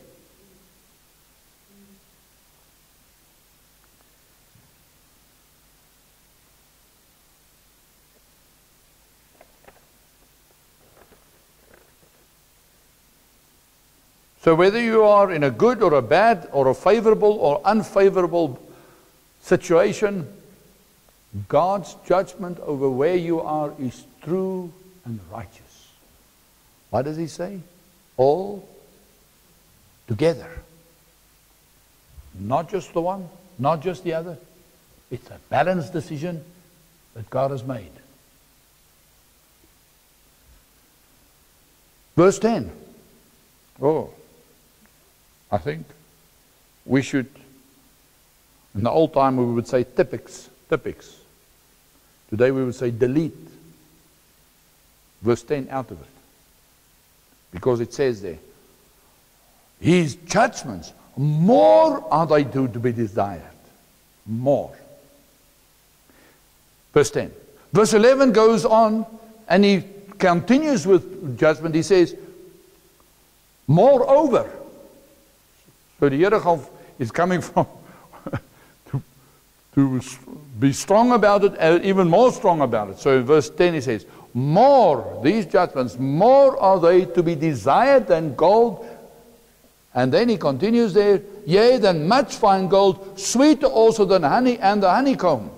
So, whether you are in a good or a bad or a favorable or unfavorable situation, God's judgment over where you are is true and righteous. What does he say? All together. Not just the one, not just the other. It's a balanced decision that God has made. Verse 10. Oh, I think we should, in the old time we would say typics, typics. Today we would say delete verse 10 out of it. Because it says there, his judgments, more are they to, be desired. More. Verse 10. Verse 11 goes on and he continues with judgment. He says, Moreover. So the Here is coming from to, to be strong about it, and even more strong about it. So in verse 10 he says, More, these judgments, more are they to be desired than gold. And then he continues there, Yea, than much fine gold, sweeter also than honey and the honeycomb.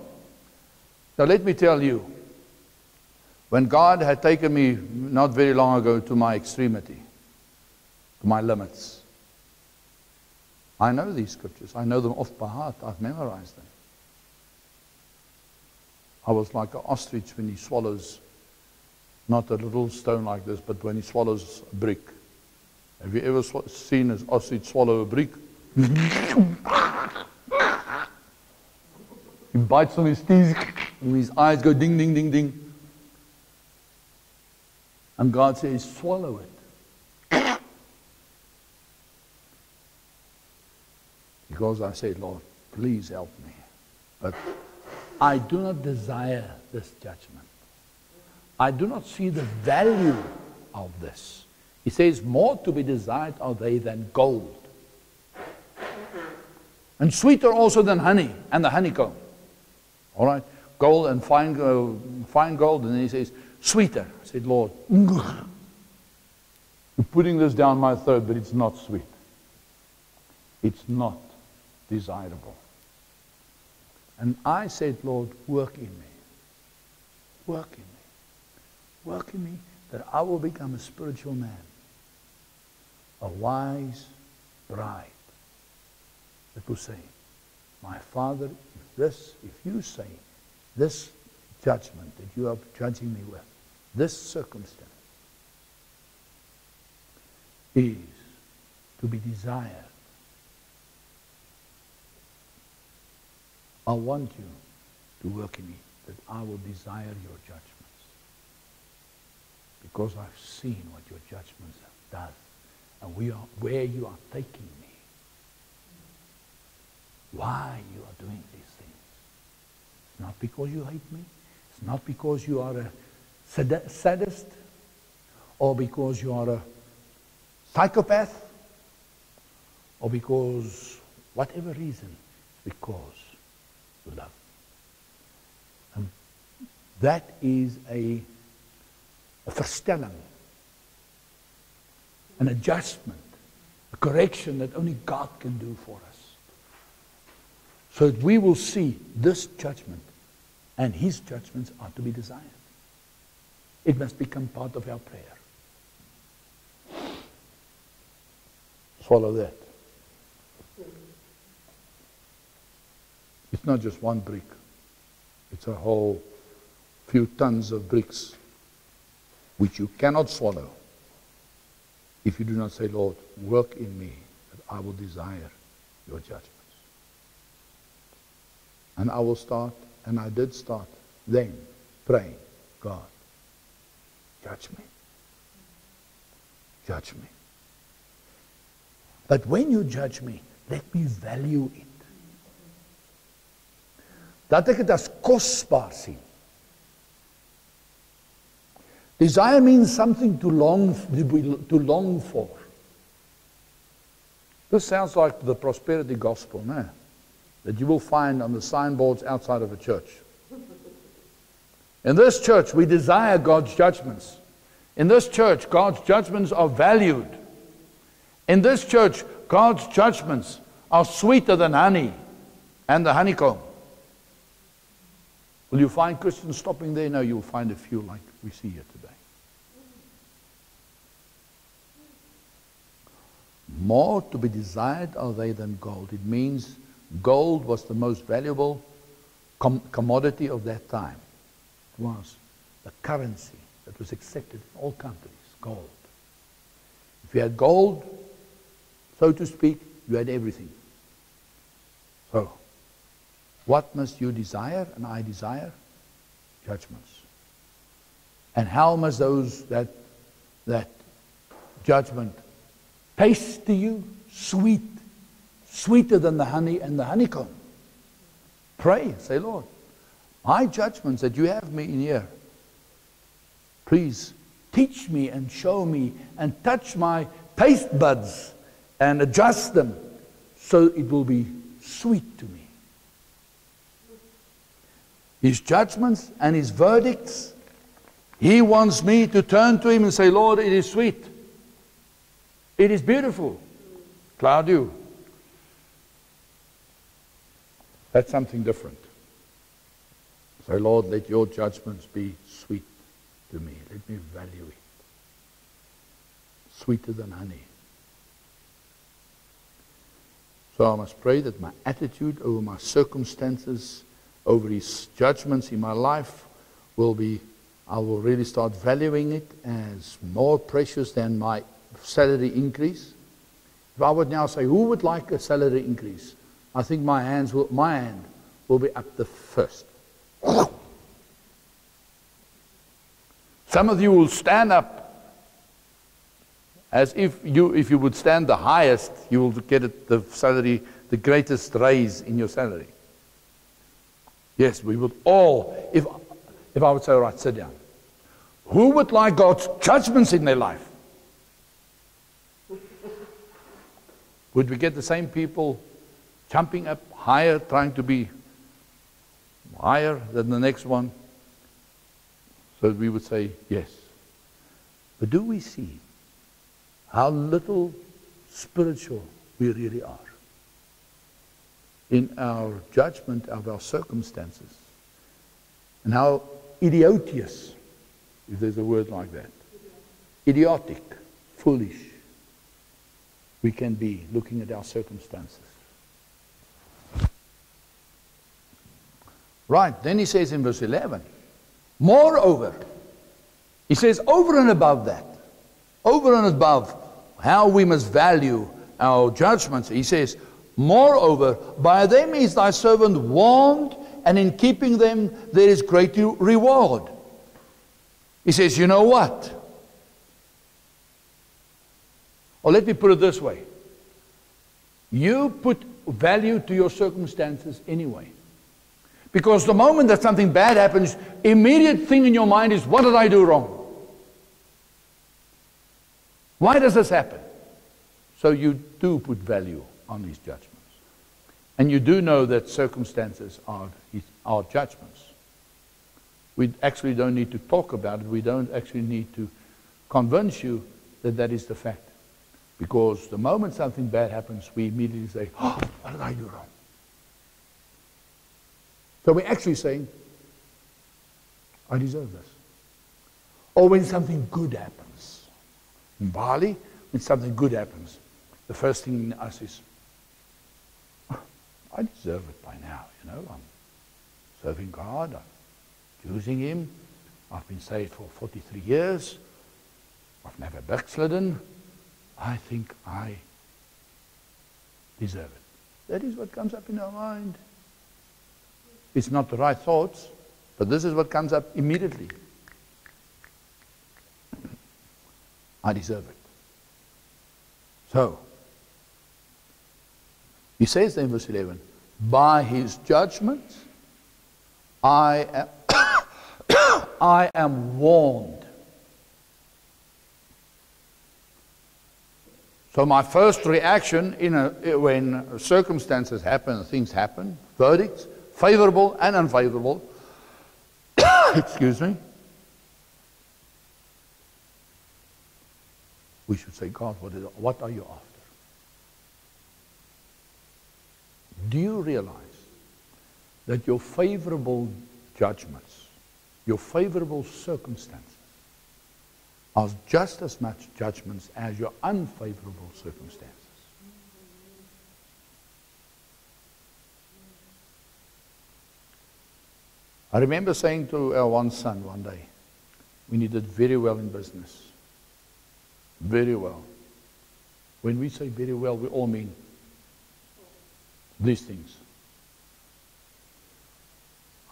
Now let me tell you, when God had taken me not very long ago to my extremity, to my limits, I know these scriptures. I know them off by heart. I've memorized them. I was like an ostrich when he swallows not a little stone like this, but when he swallows a brick. Have you ever sw- seen an ostrich swallow a brick? he bites on his teeth, and his eyes go ding, ding, ding, ding. And God says, swallow it. because I said, Lord, please help me. But I do not desire this judgment. I do not see the value of this. He says, More to be desired are they than gold. And sweeter also than honey and the honeycomb. All right? Gold and fine, uh, fine gold. And he says, Sweeter. I said, Lord, you're putting this down my throat, but it's not sweet. It's not desirable. And I said, Lord, work in me. Work in me. In me that I will become a spiritual man, a wise bride. That will say, My Father, if this, if you say this judgment that you are judging me with, this circumstance is to be desired. I want you to work in me that I will desire your judgments. Because I've seen what your judgments have done and we are where you are taking me. Why you are doing these things. It's not because you hate me. It's not because you are a sadist or because you are a psychopath or because whatever reason, because love. And that is a, a verstelling, an adjustment, a correction that only God can do for us. So that we will see this judgment and his judgments are to be desired. It must become part of our prayer. Swallow that. It's not just one brick. It's a whole few tons of bricks which you cannot swallow if you do not say, Lord, work in me that I will desire your judgments. And I will start, and I did start then praying, God, judge me. Judge me. But when you judge me, let me value it dat ek dit as kosbaar sien. Desire means something to long to long for. This sounds like the prosperity gospel, no? That you will find on the signboards outside of a church. In this church, we desire God's judgments. In this church, God's judgments are valued. In this church, God's judgments are sweeter than honey and the honeycomb. Will you find Christians stopping there? No, you'll find a few like we see here today. More to be desired are they than gold. It means gold was the most valuable com commodity of that time. It was the currency that was accepted in all countries, gold. If you had gold, so to speak, you had everything. So, what must you desire and I desire? Judgments. And how must those that, that judgment taste to you sweet, sweeter than the honey and the honeycomb. Pray, say, Lord, my judgments that you have me in here, please teach me and show me and touch my taste buds and adjust them so it will be sweet to me. His judgments and his verdicts, he wants me to turn to him and say, Lord, it is sweet. It is beautiful. Claudio. That's something different. So, Lord, let your judgments be sweet to me. Let me value it. Sweeter than honey. So I must pray that my attitude over my circumstances, over his judgments in my life will be, I will really start valuing it as more precious than my salary increase. If I would now say, who would like a salary increase? I think my hands will, my hand will be up the first. Some of you will stand up as if you, if you would stand the highest, you will get the salary, the greatest raise in your salary. Yes, we would all, if, if I would say, all right, sit down. Who would like God's judgments in their life? Would we get the same people jumping up higher, trying to be higher than the next one? So we would say, yes. But do we see how little spiritual we really are in our judgment of our circumstances? And how idiotious, if there's a word like that, idiotic, foolish we can be looking at our circumstances. Right, then he says in verse 11, moreover, he says over and above that, over and above how we must value our judgments, he says, moreover, by them is thy servant warned, and in keeping them there is great reward. He says, you know what? Or let me put it this way you put value to your circumstances anyway. Because the moment that something bad happens, immediate thing in your mind is, what did I do wrong? Why does this happen? So you do put value on these judgments. And you do know that circumstances are, are judgments. We actually don't need to talk about it. We don't actually need to convince you that that is the fact. Because the moment something bad happens, we immediately say, oh, what did I do wrong? So we're actually saying, I deserve this. Or when something good happens. In Bali, when something good happens, the first thing in us is, oh, I deserve it by now, you know. I'm serving God, I'm choosing Him. I've been saved for 43 years. I've never backslidden. I think I deserve it. That is what comes up in our mind. It's not the right thoughts, but this is what comes up immediately. I deserve it. So, he says in verse 11, by his judgment, I am, I am warned. So my first reaction in a, when circumstances happen, things happen, verdicts, favorable and unfavorable, excuse me, we should say, God, what, is, what are you after? Do you realize that your favorable judgments, your favorable circumstances, are just as much judgments as your unfavorable circumstances. I remember saying to our one son one day, we did very well in business. Very well. When we say very well, we all mean these things.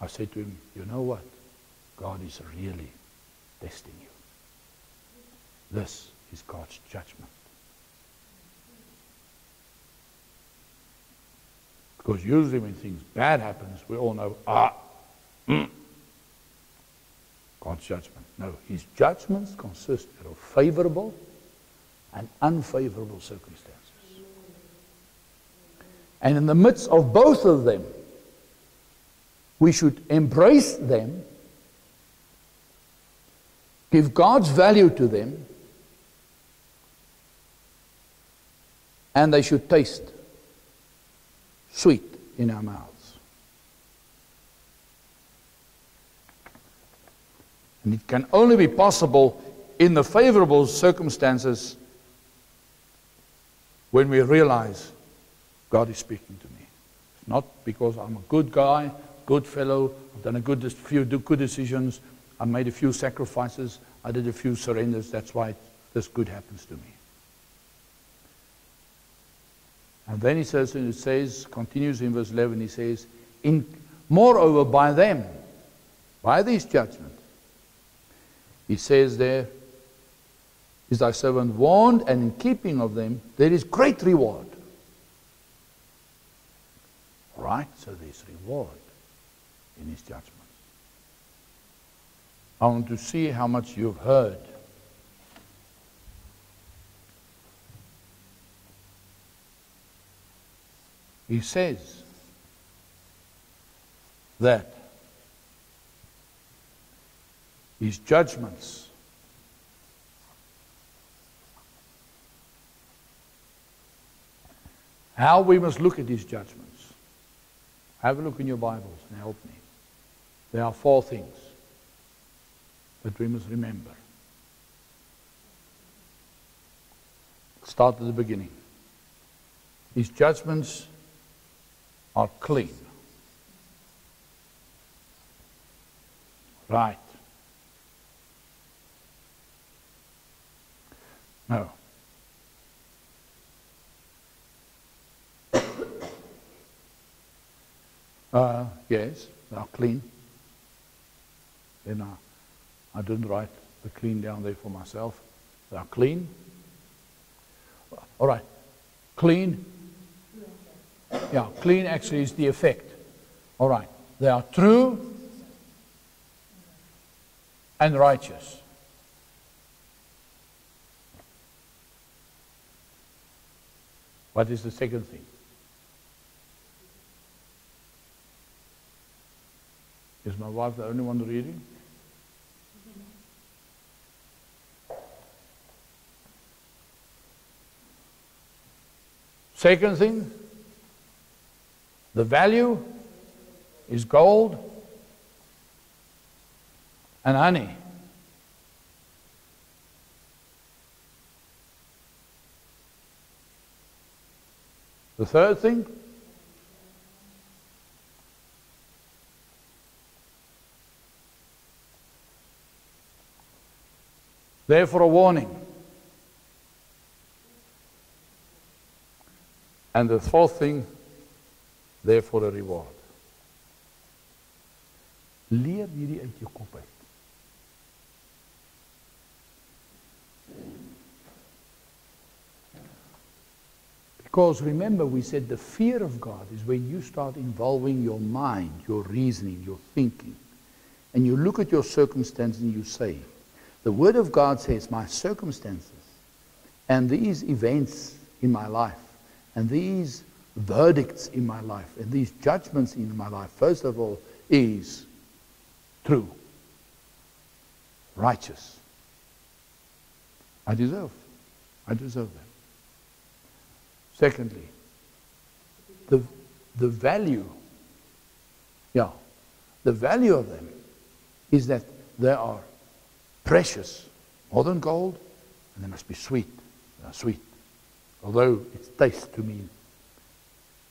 I said to him, you know what? God is really testing you. This is God's judgment. Because usually when things bad happens, we all know, ah, mm, God's judgment. No, his judgments consist of favorable and unfavorable circumstances. And in the midst of both of them, we should embrace them, give God's value to them, and they should taste sweet in our mouths. And it can only be possible in the favorable circumstances when we realize God is speaking to me. Not because I'm a good guy, good fellow, I've done a good, few good decisions, I made a few sacrifices, I did a few surrenders, that's why this good happens to me. And then he says, and it says, continues in verse 11, he says, in, moreover, by them, by these judgments, he says there, is thy servant warned, and in keeping of them, there is great reward. Right? So there's reward in his judgment. I want to see how much you've heard. He says that his judgments how we must look at his judgments. Have a look in your Bibles and help me. There are four things that we must remember. Start at the beginning. His judgments are clean. Right. No. Uh, yes, they are clean. Then I, I didn't write the clean down there for myself. They are clean. All right. Clean. Yeah, clean actually is the effect. All right. They are true and righteous. What is the second thing? Is my wife the only one reading? Second thing, the value is gold and honey. The third thing, therefore a warning. And the fourth thing, therefore a reward. Leer hierdie uit jou kop uit. Because remember, we said the fear of God is when you start involving your mind, your reasoning, your thinking, and you look at your circumstances and you say, the Word of God says, My circumstances and these events in my life and these verdicts in my life and these judgments in my life, first of all, is true, righteous. I deserve. I deserve them. Secondly, the, the value, yeah, the value of them is that they are precious, more than gold, and they must be sweet. They are sweet. Although it tastes to me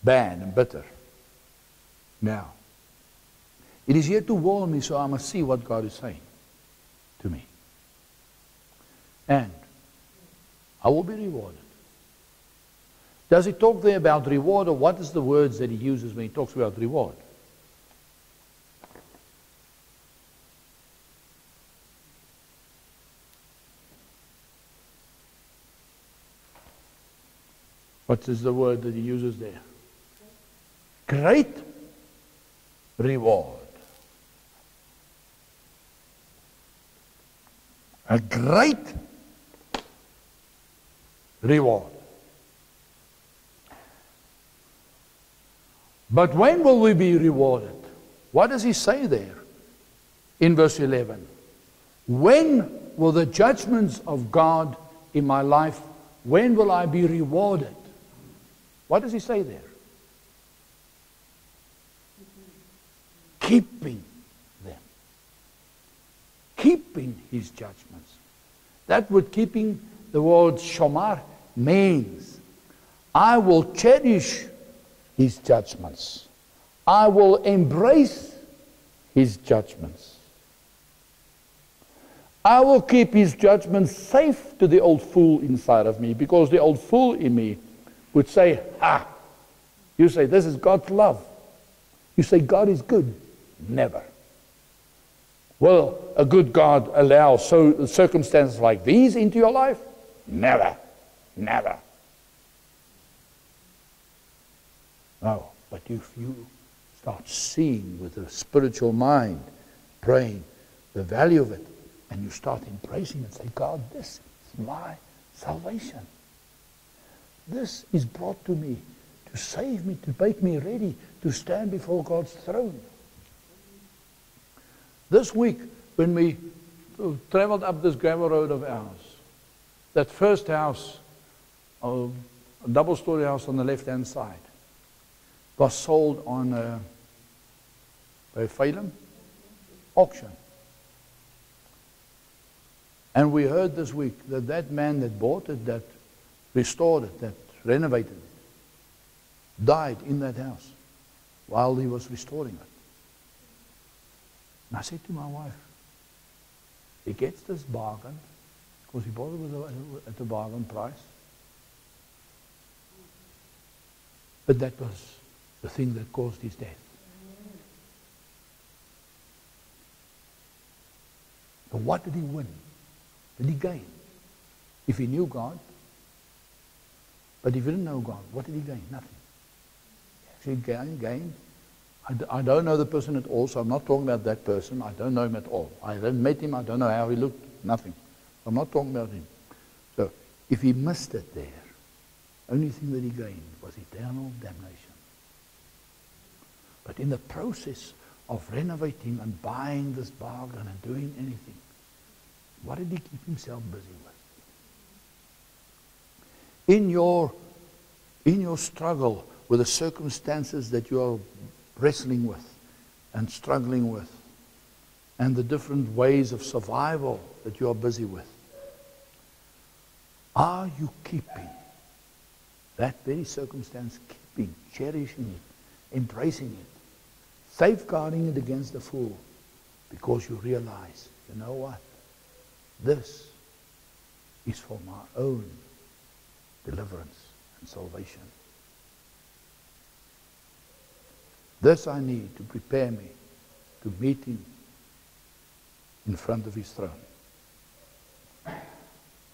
bad and bitter. Now, it is here to warn me, so I must see what God is saying to me. And I will be rewarded. Does he talk there about reward, or what is the words that he uses when he talks about reward? What is the word that he uses there? Great reward. A great reward. But when will we be rewarded? What does he say there in verse 11? When will the judgments of God in my life, when will I be rewarded? What does he say there? Keeping them. Keeping his judgments. That word keeping, the word shomar, means I will cherish his judgments. I will embrace his judgments. I will keep his judgments safe to the old fool inside of me because the old fool in me would say, Ha! You say, This is God's love. You say, God is good. Never. Will a good God allow so, circumstances like these into your life? Never. Never. No, but if you start seeing with a spiritual mind, praying the value of it, and you start embracing it, say, God, this is my salvation. This is brought to me to save me, to make me ready to stand before God's throne. This week, when we traveled up this gravel road of ours, that first house, a double story house on the left hand side, was sold on a, by Phelim auction. And we heard this week that that man that bought it, that restored it, that renovated it, died in that house while he was restoring it. And I said to my wife, he gets this bargain because he bought it with a, at a bargain price. But that was the thing that caused his death. But what did he win? Did he gain? If he knew God, but if he didn't know God, what did he gain? Nothing. He actually gained. I d- I don't know the person at all, so I'm not talking about that person. I don't know him at all. I haven't met him. I don't know how he looked. Nothing. I'm not talking about him. So if he missed it there, only thing that he gained was eternal damnation. But in the process of renovating and buying this bargain and doing anything, what did he keep himself busy with? In your, in your struggle with the circumstances that you are wrestling with and struggling with, and the different ways of survival that you are busy with, are you keeping that very circumstance, keeping, cherishing it, embracing it? safeguarding it against the fool because you realize, you know what? This is for my own deliverance and salvation. This I need to prepare me to meet him in front of his throne.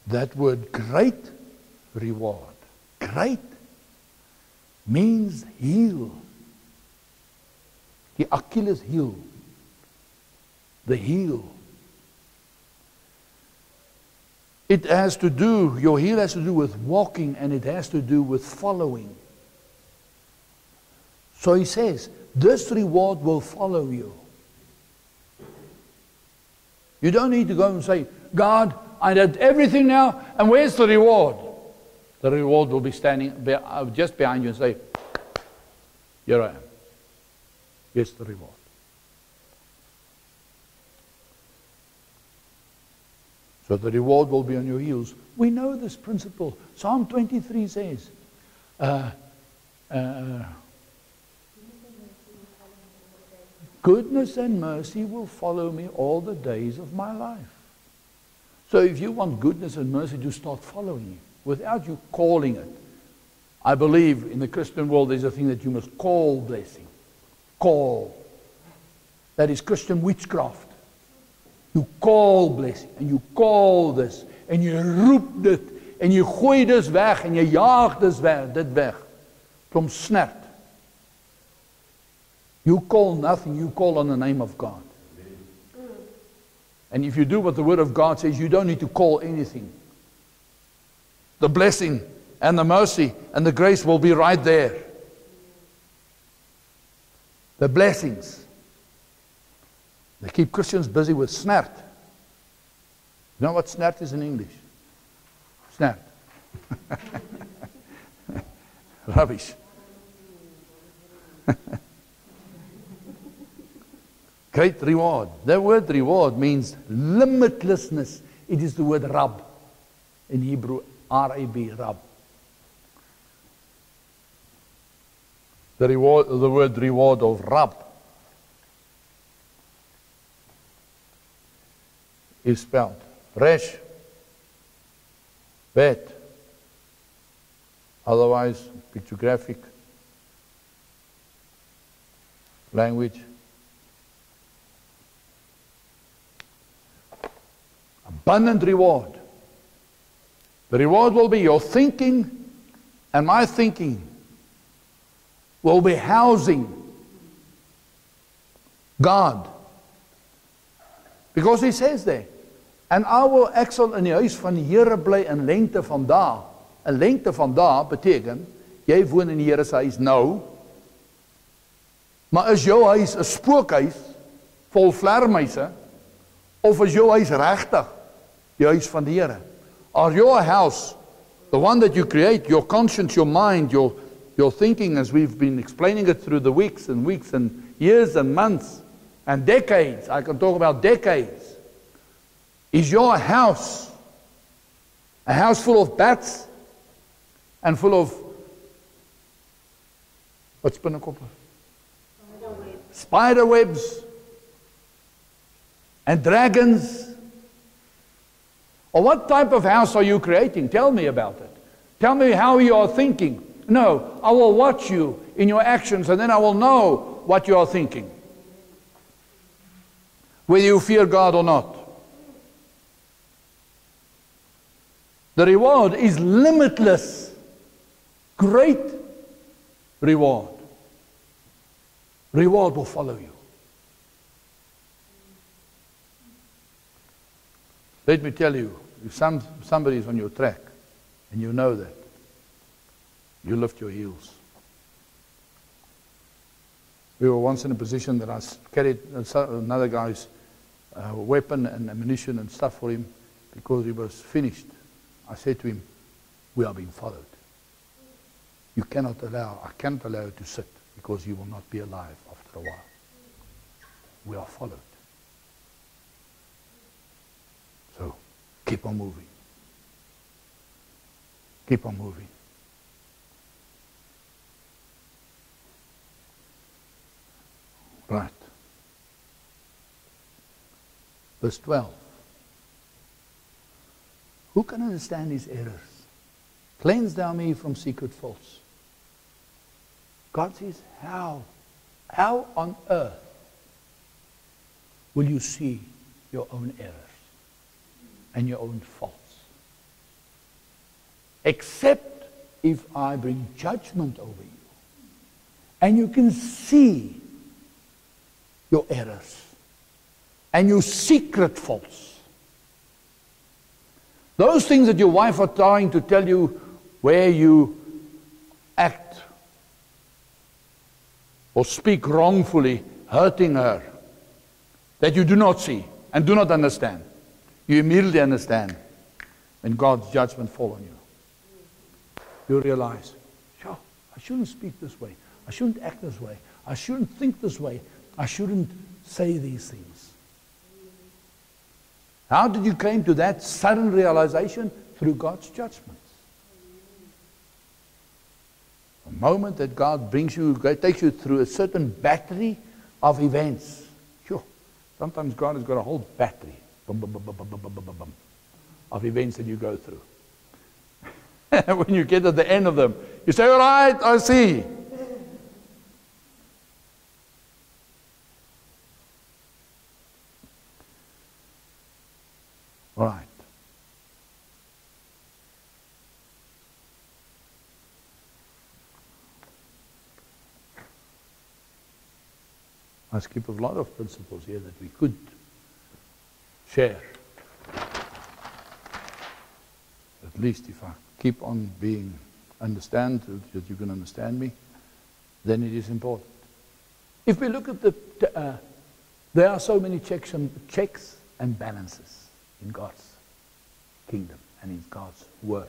That word great reward, great means heel the Achilles heel. The heel. It has to do, your heel has to do with walking and it has to do with following. So he says, this reward will follow you. You don't need to go and say, God, I did everything now, and where's the reward? The reward will be standing just behind you and say, Here I am gets the reward. So the reward will be on your heels. We know this principle. Psalm 23 says, uh, uh, Goodness and mercy will follow me all the days of my life. So if you want goodness and mercy to start following you without you calling it, I believe in the Christian world there's a thing that you must call blessing call. That is Christian witchcraft. You call blessing and you call this and you roep it En jy gooi dis weg en jy jaag dis weg, dit weg. Kom snert. You call nothing, you call on the name of God. And if you do what the Word of God says, you don't need to call anything. The blessing and the mercy and the grace will be right there. The blessings. They keep Christians busy with snert. You know what snert is in English? Snert. Rubbish. Great reward. The word reward means limitlessness. It is the word rab in Hebrew, R A B, rab. The, reward, the word reward of rab is spelled resh, bet, otherwise pictographic language. Abundant reward. The reward will be your thinking, and my thinking will be housing God. Because he says there, en I will excel in die huis van die Here bly in lengte van dae. 'n Lengte van dae beteken jy woon in die Here se huis nou. Maar is jou huis 'n spookhuis vol vlermuise of is jou huis regtig die huis van die Here. Are your house the one that you create, your conscience, your mind, your your thinking as we've been explaining it through the weeks and weeks and years and months and decades. I can talk about decades. Is your house a house full of bats and full of what's binnekoppe? Spider webs and dragons or what type of house are you creating? Tell me about it. Tell me how you are thinking. No, I will watch you in your actions and then I will know what you are thinking. Whether you fear God or not. The reward is limitless. Great reward. Reward will follow you. Let me tell you, if some, somebody is on your track and you know that, you lift your heels. We were once in a position that I carried another guy's uh, weapon and ammunition and stuff for him because he was finished. I said to him, We are being followed. You cannot allow, I cannot allow you to sit because you will not be alive after a while. We are followed. Keep on moving. Keep on moving. Right. Verse 12. Who can understand his errors? Cleanse thou me from secret faults. God says, How? How on earth will you see your own errors? And your own faults. Except if I bring judgment over you. And you can see your errors and your secret faults. Those things that your wife are trying to tell you where you act or speak wrongfully, hurting her, that you do not see and do not understand. You immediately understand when God's judgment fall on you. You realize, sure, I shouldn't speak this way. I shouldn't act this way. I shouldn't think this way. I shouldn't say these things. How did you come to that sudden realization? Through God's judgments. The moment that God brings you, takes you through a certain battery of events. Sure. Sometimes God has got a whole battery Bum, bum, bum, of events that you go through. when you get at the end of them, you say, All right, I see. All right. I skip a lot of principles here that we could share. At least if I keep on being understand that you can understand me, then it is important. If we look at the, uh, there are so many checks and, checks and balances in God's kingdom and in God's word.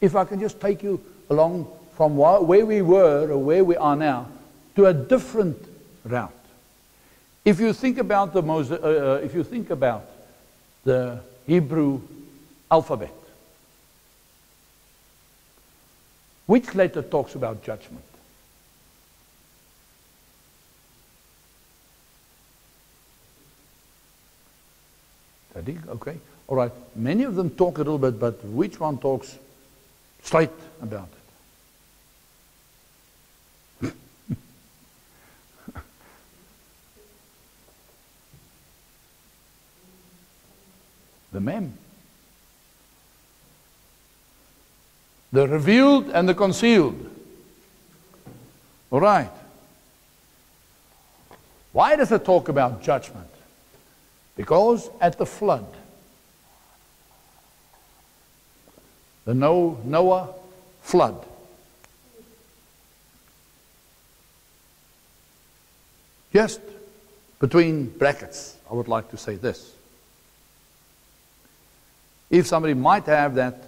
If I can just take you along from where we were or where we are now to a different route. If you think about the Mose, uh, uh, if you think about the Hebrew alphabet, which letter talks about judgment? Okay. All right. Many of them talk a little bit, but which one talks straight about it? The mem. The revealed and the concealed. All right. Why does it talk about judgment? Because at the flood, the No Noah flood, just between brackets, I would like to say this. If somebody might have that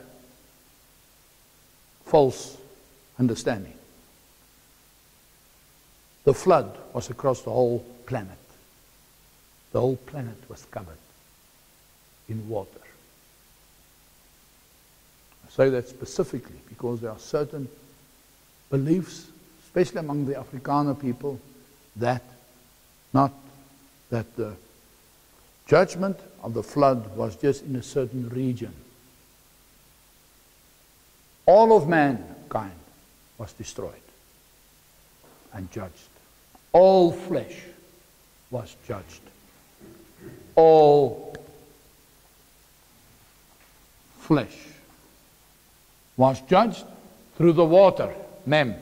false understanding, the flood was across the whole planet. The whole planet was covered in water. I say that specifically because there are certain beliefs, especially among the Afrikaner people, that not that the judgment of the flood was just in a certain region. All of mankind was destroyed and judged. All flesh was judged all flesh was judged through the water, mem.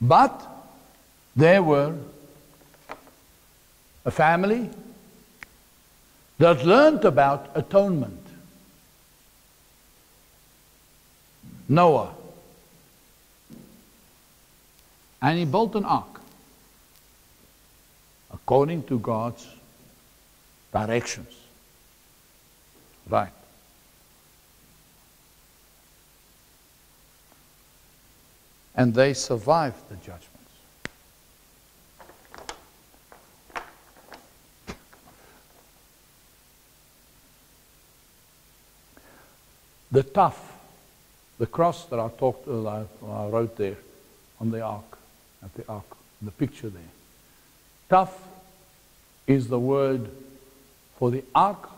But there were a family that learned about atonement. Noah. And he built an ark according to God's directions. Right. And they survived the judgments. The tough, the cross that I talked, uh, I wrote there on the ark, at the ark, the picture there. Tough is the word for the ark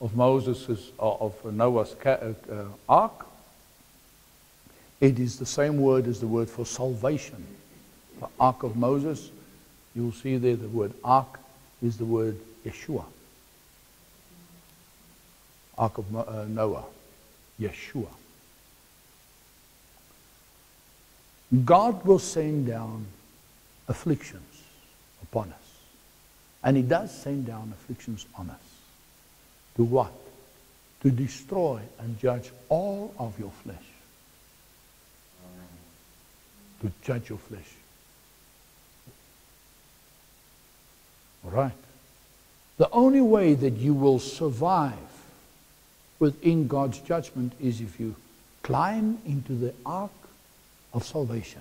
of Moses' uh, of Noah's uh, ark. It is the same word as the word for salvation. The ark of Moses, you'll see there the word ark is the word Yeshua. Ark of Noah, Yeshua. God will send down afflictions upon us. And he does send down afflictions on us. To what? To destroy and judge all of your flesh. To judge your flesh. All right. The only way that you will survive within God's judgment is if you climb into the ark of salvation.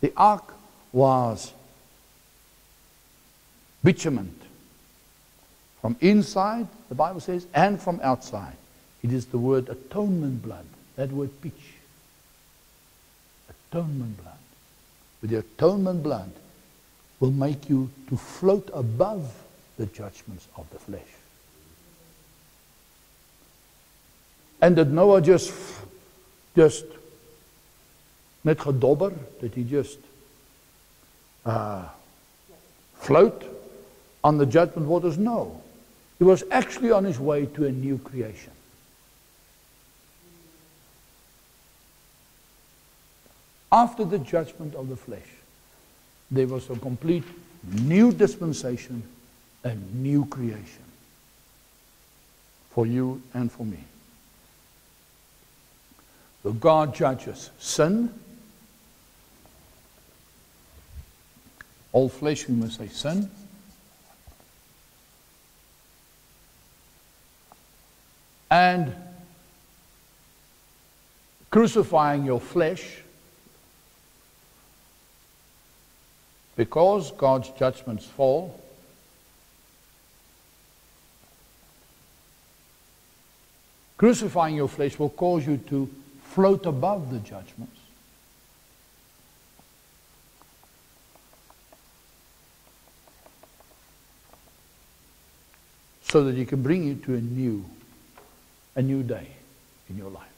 The ark was bitumen. From inside, the Bible says, and from outside. It is the word atonement blood. That word pitch. Atonement blood. With the atonement blood will make you to float above the judgments of the flesh. And did Noah just, just, net gedobber, did he just uh, float? on the judgment waters? No. He was actually on his way to a new creation. After the judgment of the flesh, there was a complete new dispensation, a new creation for you and for me. So God judges sin. All flesh, we must say sin. And crucifying your flesh because God's judgments fall. Crucifying your flesh will cause you to float above the judgments. So that he can bring you to a new, a new day in your life.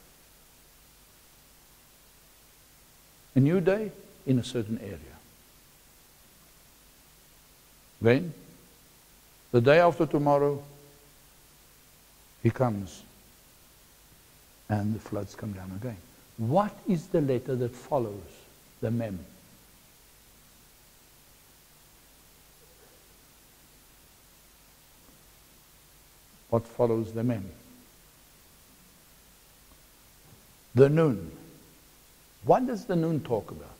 A new day in a certain area. Then, The day after tomorrow, he comes and the floods come down again. What is the letter that follows the mem? What follows the mem? The nun. What does the nun talk about?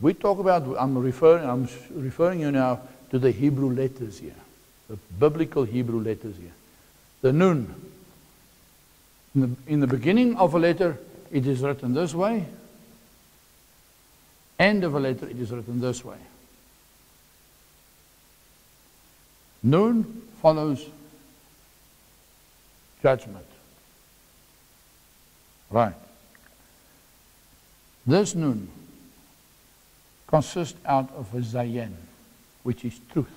We talk about, I'm referring, I'm referring you now to the Hebrew letters here, the biblical Hebrew letters here. The nun, in the, in the beginning of a letter, it is written this way. End of a letter, it is written this way. Noon follows judgment. Right. This noon consists out of a zayin, which is truth.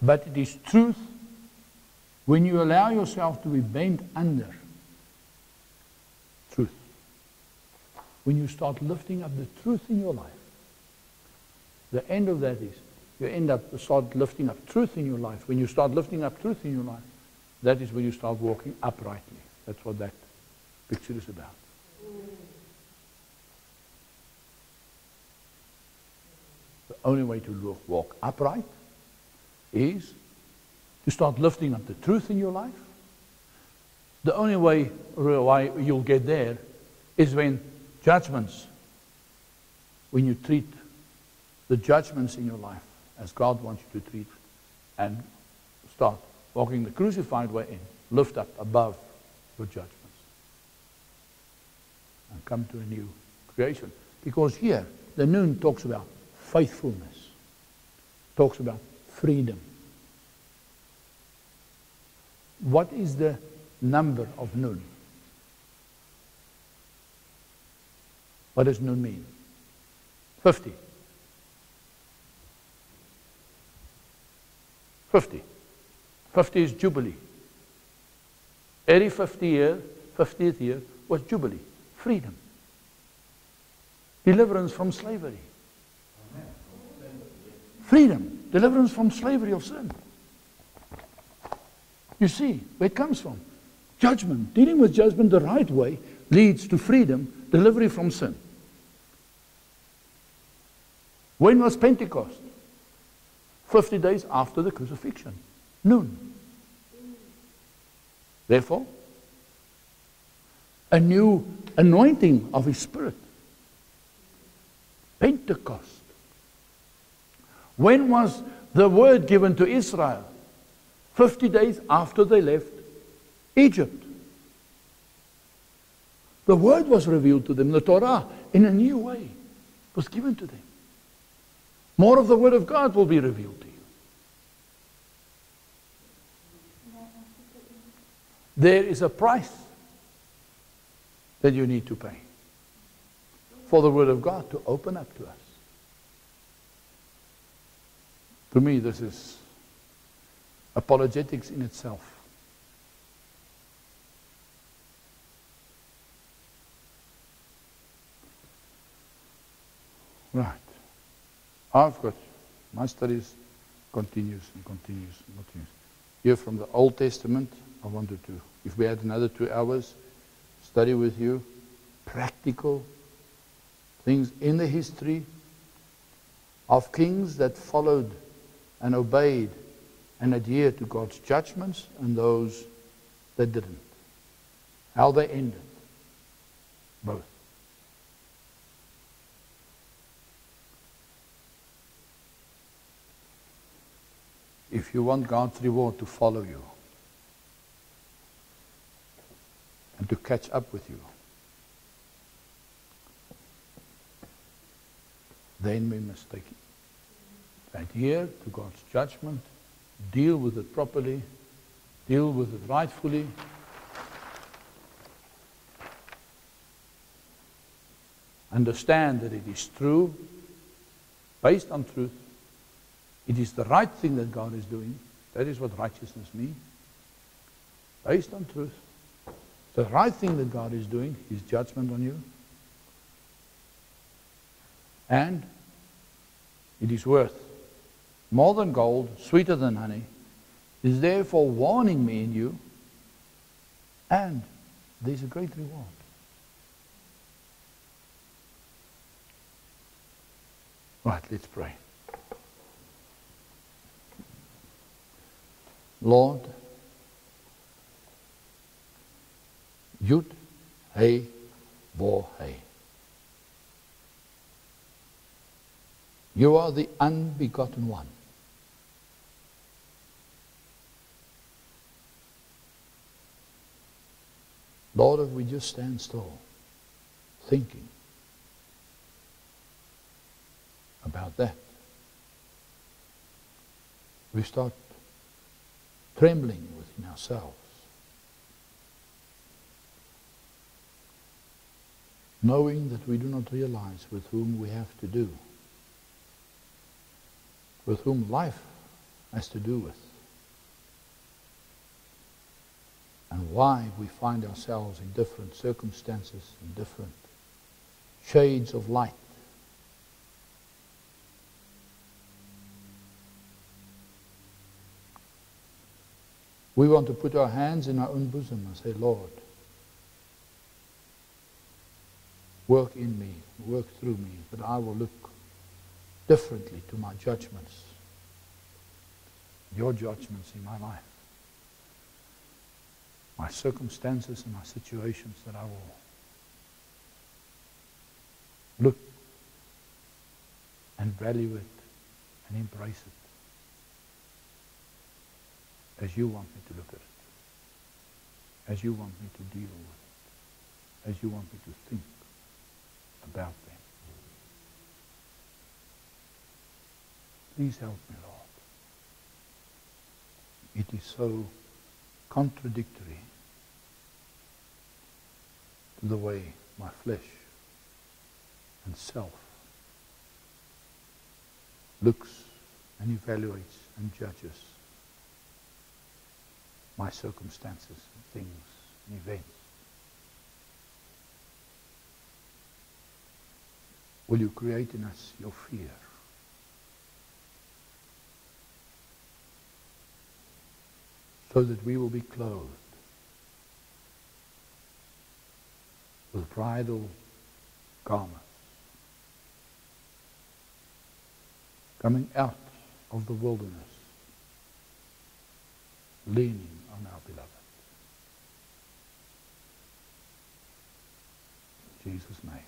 But it is truth when you allow yourself to be bent under truth, when you start lifting up the truth in your life, the end of that is you end up start lifting up truth in your life. When you start lifting up truth in your life, that is when you start walking uprightly. That's what that picture is about. The only way to walk upright is to start lifting up the truth in your life. The only way why you'll get there is when judgments, when you treat the judgments in your life as God wants you to treat and start walking the crucified way in, lift up above your judgments and come to a new creation. Because here, the noon talks about faithfulness, talks about freedom, what is the number of nun? What does nun mean? 50. 50. 50 is Jubilee. Every 50 year, 50th year was Jubilee. Freedom. Deliverance from slavery. Freedom. Deliverance from slavery of sin. You see where it comes from. Judgment. Dealing with judgment the right way leads to freedom, delivery from sin. When was Pentecost? 50 days after the crucifixion. Noon. Therefore, a new anointing of His Spirit. Pentecost. When was the word given to Israel? 50 days after they left Egypt. The word was revealed to them, the Torah, in a new way was given to them. More of the word of God will be revealed to you. There is a price that you need to pay for the word of God to open up to us. To me, this is apologetics in itself. Right. I've got my studies continues and continues and continues. Here from the Old Testament, I wanted to, if we had another two hours, study with you, practical things in the history of kings that followed and obeyed and adhere to God's judgments and those that didn't. How they ended. Both. If you want God's reward to follow you and to catch up with you, then we must take adhere to God's judgment, deal with it properly, deal with it rightfully. Understand that it is true, based on truth. It is the right thing that God is doing. That is what righteousness means. Based on truth. The right thing that God is doing, is judgment on you. And it is worth more than gold, sweeter than honey, is therefore warning me in you, and there's a great reward. Right, let's pray. Lord, Yud, Hey, Bo, Hey. You are the unbegotten one. Lord, if we just stand still, thinking about that, we start trembling within ourselves. Knowing that we do not realize with whom we have to do with whom life has to do with. And why we find ourselves in different circumstances, in different shades of light. We want to put our hands in our own bosom and say, Lord, work in me, work through me, that I will look differently to my judgments, your judgments in my life, my circumstances and my situations that I will look and value it and embrace it as you want me to look at it, as you want me to deal with it, as you want me to think about them. Please help me, Lord. It is so contradictory to the way my flesh and self looks and evaluates and judges my circumstances and things and events. Will you create in us your fear? So that we will be clothed with bridal garments coming out of the wilderness, leaning on our beloved. In Jesus' name.